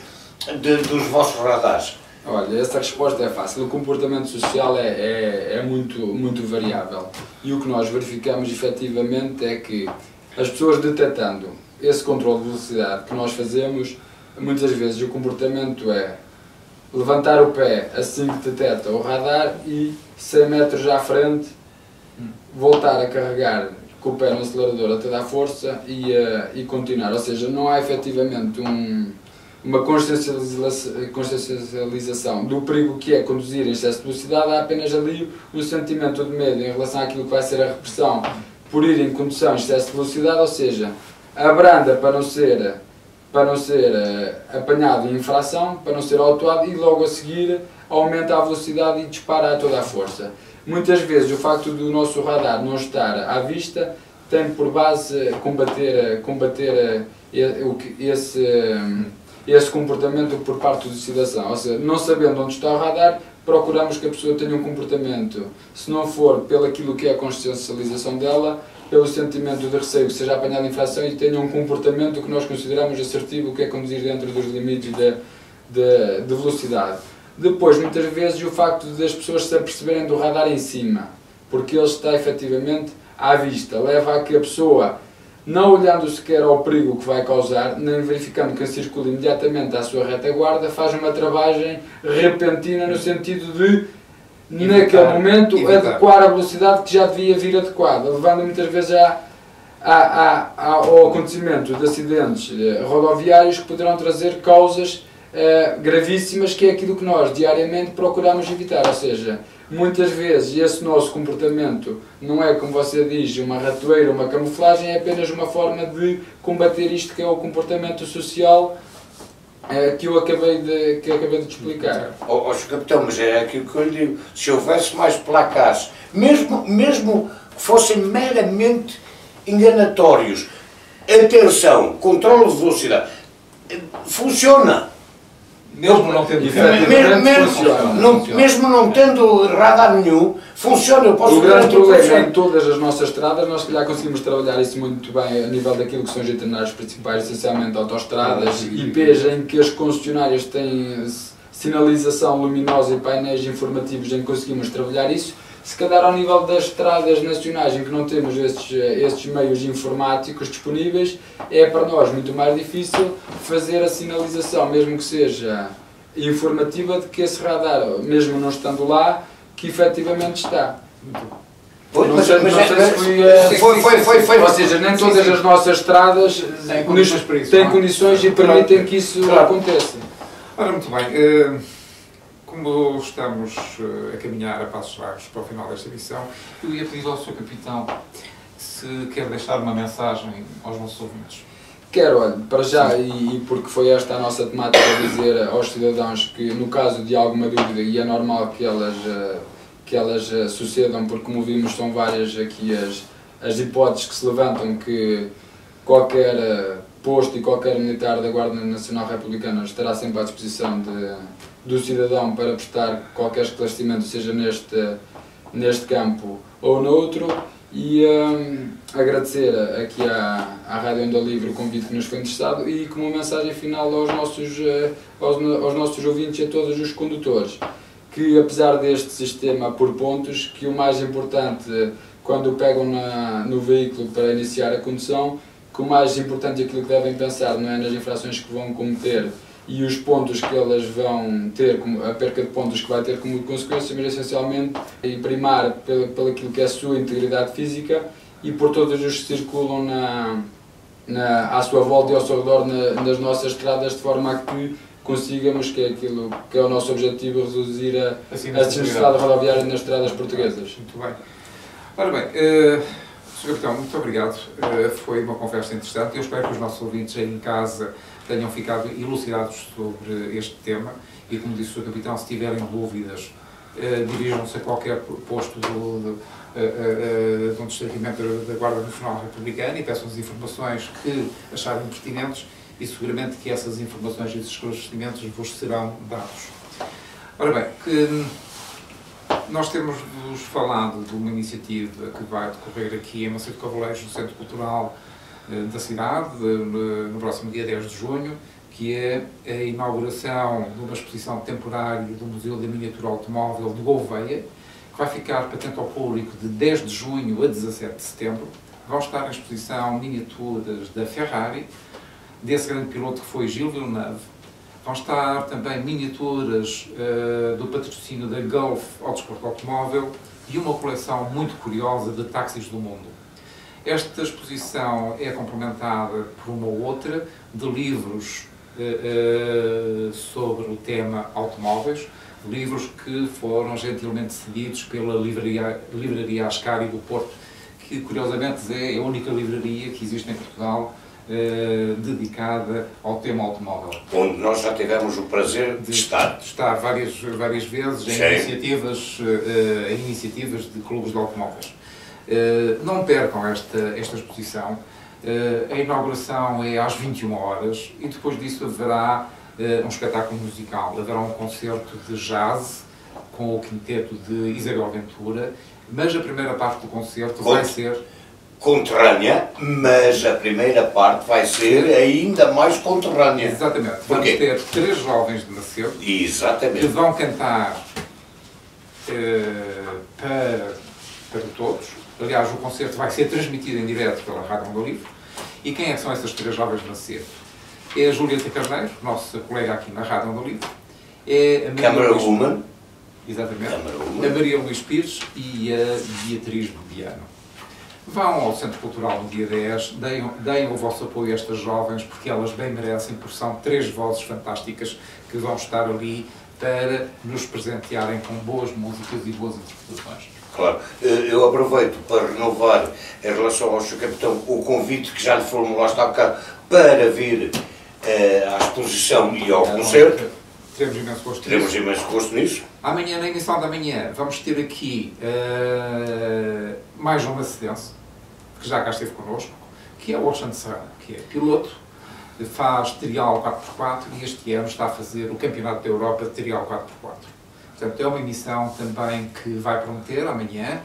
de, dos vossos radares. Olha, essa resposta é fácil. O comportamento social é, é, é, muito, muito variável. E o que nós verificamos efetivamente é que as pessoas detectando esse controle de velocidade que nós fazemos, muitas vezes o comportamento é levantar o pé assim que detecta o radar e 100 metros à frente voltar a carregar com o pé no acelerador até dar força e, uh, e continuar. Ou seja, não há efetivamente um, uma consciencialização do perigo que é conduzir em excesso de velocidade, há apenas ali um sentimento de medo em relação àquilo que vai ser a repressão por ir em condução em excesso de velocidade, ou seja, abranda para não ser, para não ser uh, apanhado em infração, para não ser autuado e logo a seguir aumenta a velocidade e dispara a toda a força. Muitas vezes o facto do nosso radar não estar à vista tem por base combater, combater esse, esse comportamento por parte do cidadão. Ou seja, não sabendo onde está o radar, procuramos que a pessoa tenha um comportamento, se não for pelo aquilo que é a consciencialização dela, pelo sentimento de receio que seja apanhado em infração e tenha um comportamento que nós consideramos assertivo, que é conduzir dentro dos limites de, de, de velocidade. Depois, muitas vezes, o facto de as pessoas se aperceberem do radar em cima, porque ele está efetivamente à vista, leva a que a pessoa, não olhando sequer ao perigo que vai causar, nem verificando que circula imediatamente à sua retaguarda, faz uma travagem repentina no sentido de, naquele momento, adequar a velocidade que já devia vir adequada, levando muitas vezes a, a, a, ao acontecimento de acidentes eh, rodoviários que poderão trazer causas uh, gravíssimas, que é aquilo que nós diariamente procuramos evitar. Ou seja, muitas vezes esse nosso comportamento não é, como você diz, uma ratoeira, uma camuflagem, é apenas uma forma de combater isto que é o comportamento social uh, que eu acabei de, que acabei de te explicar. Ó oh, oh, capitão, mas é aquilo que eu lhe digo. Se houvesse mais placares, mesmo, mesmo que fossem meramente enganatórios, atenção, controle de velocidade, funciona. Mesmo não tendo mesmo, mesmo, não, mesmo não tendo radar nenhum, funciona. Eu posso o grande problema é em todas as nossas estradas, nós se calhar conseguimos trabalhar isso muito bem a nível daquilo que são os itinerários principais, essencialmente autostradas, IPs em que as concessionárias têm sinalização luminosa e painéis informativos em que conseguimos trabalhar isso se calhar ao nível das estradas nacionais em que não temos estes, estes meios informáticos disponíveis, é para nós muito mais difícil fazer a sinalização, mesmo que seja informativa, de que esse radar, mesmo não estando lá, que efetivamente está. Não sei, mas, não sei se foi, eh, foi, foi, foi, foi, Ou seja, nem todas sim, sim. as nossas estradas têm condições, têm condições e permitem que isso claro. aconteça. Ora, muito bem. Uh como estamos uh, a caminhar a passos largos para o final desta emissão, eu ia pedir ao Sr. Capitão se quer deixar uma mensagem aos nossos ouvintes. Quero, olha, para já, e, e, porque foi esta a nossa temática, dizer aos cidadãos que no caso de alguma dúvida, e é normal que elas, uh, que elas uh, sucedam, porque como vimos são várias aqui as, as hipóteses que se levantam que qualquer posto e qualquer militar da Guarda Nacional Republicana estará sempre à disposição de do cidadão para prestar qualquer esclarecimento, seja neste, neste campo ou noutro, e um, agradecer aqui à, à Rádio Onda Livre o convite que nos foi interessado e como mensagem final aos nossos, eh, aos, aos nossos ouvintes e a todos os condutores, que apesar deste sistema por pontos, que o mais importante quando pegam na, no veículo para iniciar a condução, que o mais importante aquilo que devem pensar não é nas infrações que vão cometer e os pontos que elas vão ter, a perca de pontos que vai ter como consequência, mas essencialmente e primar pelo, pelo aquilo que é a sua integridade física e por todos os que circulam na, na, à sua volta e ao seu redor na, nas nossas estradas, de forma a que consigamos, que é aquilo que é o nosso objetivo, reduzir a, assim, a rodoviária nas estradas portuguesas. Muito bem. Ora bem, uh, Sr. Capitão, muito obrigado. Uh, foi uma conversa interessante. Eu espero que os nossos ouvintes aí em casa tenham ficado elucidados sobre este tema e, como disse o Sr. Capitão, se tiverem dúvidas, eh, dirijam-se a qualquer posto do, de, eh, eh, de um destacamento da Guarda Nacional Republicana e peçam as informações que acharem pertinentes e seguramente que essas informações e esses esclarecimentos vos serão dados. Ora bem, que nós temos-vos falado de uma iniciativa que vai decorrer aqui em Macedo Cavaleiros, no Centro Cultural eh, da cidade, no próximo dia 10 de junho, que é a inauguração de uma exposição temporária do Museu da Miniatura Automóvel de Gouveia, que vai ficar patente ao público de 10 de junho a 17 de setembro. Vão estar em exposição miniaturas da Ferrari, desse grande piloto que foi Gilles Villeneuve. Vão estar também miniaturas uh, do patrocínio da Gulf Autosport Automóvel e uma coleção muito curiosa de táxis do mundo. Esta exposição é complementada por uma outra de livros uh, uh, sobre o tema automóveis, livros que foram gentilmente cedidos pela Livraria, Livraria Ascari do Porto, que curiosamente é a única livraria que existe em Portugal eh, dedicada ao tema automóvel. Onde nós já tivemos o prazer de, de estar. De estar várias, várias vezes em iniciativas, uh, em iniciativas de clubes de automóveis. Uh, não percam esta, esta exposição. a inauguração é às 21 horas e depois disso haverá um espetáculo musical. Haverá um concerto de jazz com o quinteto de Isabel Ventura, mas a primeira parte do concerto vai ser conterrânea, mas a primeira parte vai ser ainda mais conterrânea. Exatamente. Vamos ter três jovens de Macedo Exatamente. que vão cantar uh, para, para todos. Aliás, o concerto vai ser transmitido em direto pela Rádio do Livro. E quem é que são essas três jovens de Macedo? É a Julieta Carneiro, nossa colega aqui na Rádio do Livro. É a Maria Câmara Luís... Woman. Exatamente. A Maria Luís Pires e a Beatriz Bubiano. Vão ao Centro Cultural no dia 10, deem, deem o vosso apoio a estas jovens, porque elas bem merecem, porque são três vozes fantásticas que vão estar ali para nos presentearem com boas músicas e boas interpretações. Claro. Eh, eu aproveito para renovar, em relação ao Sr. Capitão, o convite que já lhe formulaste há bocado para vir uh, à exposição e ao concerto. Teremos imenso gosto Teremos nisso. imenso gosto nisso. Amanhã, na emissão da manhã, vamos ter aqui uh, mais uma cedência que já cá esteve connosco, que é o Alexandre Serrano, que é piloto, faz trial 4x4 e este ano está a fazer o Campeonato da Europa de trial 4x4. Portanto, é uma emissão também que vai prometer amanhã,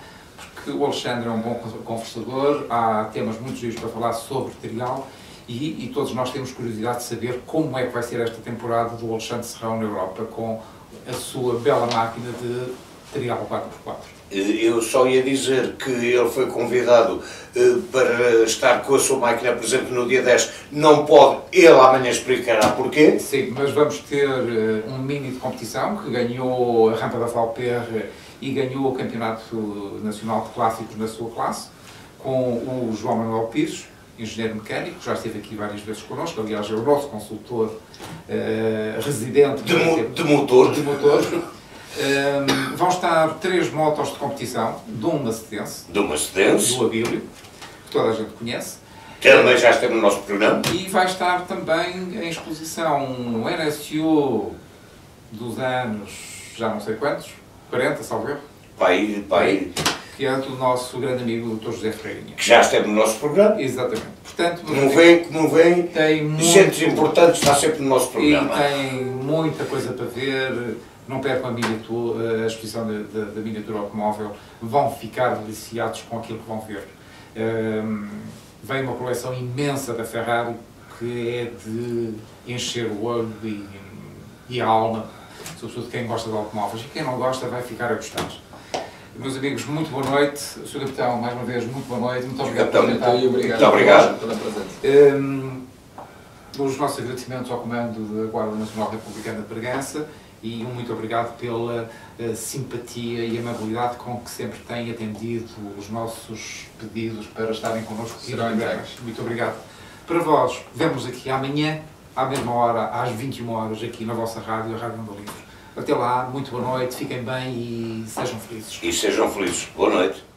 porque o Alexandre é um bom conversador, há temas muito giros para falar sobre trial e, e, todos nós temos curiosidade de saber como é que vai ser esta temporada do Alexandre Serrão na Europa com a sua bela máquina de trial 4x4. Eh, eu só ia dizer que ele foi convidado eh, para estar com a sua máquina, por exemplo, no dia 10. Não pode, ele amanhã explicará porquê. Sim, mas vamos ter eh, um mini de competição que ganhou a rampa da Valperre e ganhou o Campeonato Nacional de Clássicos na sua classe, com o João Manuel Pires, engenheiro mecânico, já esteve aqui várias vezes connosco, aliás é o nosso consultor uh, residente de, mo de motor. De motor. Um, vão estar três motos de competição, de um Macedense, de um Macedense, do Abílio, que toda a gente conhece. Também já está no nosso programa. E vai estar também em exposição um NSU dos anos, já não sei quantos, 40, salvo erro. Pai, pai. Que é do nosso grande amigo Dr. José Ferreirinha. Que já esteve no nosso programa. Exatamente. Portanto, como vem, como vem, tem muito, gente importante está sempre no nosso programa. E tem muita coisa para ver não percam a, miniatura, a exposição da miniatura automóvel, vão ficar deliciados com aquilo que vão ver. Um, vem uma coleção imensa da Ferrari que é de encher o olho e, e a alma, sobretudo quem gosta de automóveis. E quem não gosta vai ficar a gostar. Meus amigos, muito boa noite. Sr. Capitão, mais uma vez, muito boa noite. Muito obrigado por estar Muito obrigado, obrigado pela presença. Um, os nossos agradecimentos ao Comando da Guarda Nacional Republicana de Bragança e um muito obrigado pela uh, simpatia e amabilidade com que sempre têm atendido os nossos pedidos para estarem connosco aqui Muito obrigado. Para vós, vemos aqui amanhã, à mesma hora, às 21 horas, aqui na vossa rádio, a Rádio Livros. Até lá, muito boa noite, fiquem bem e sejam felizes. E sejam felizes. Boa noite.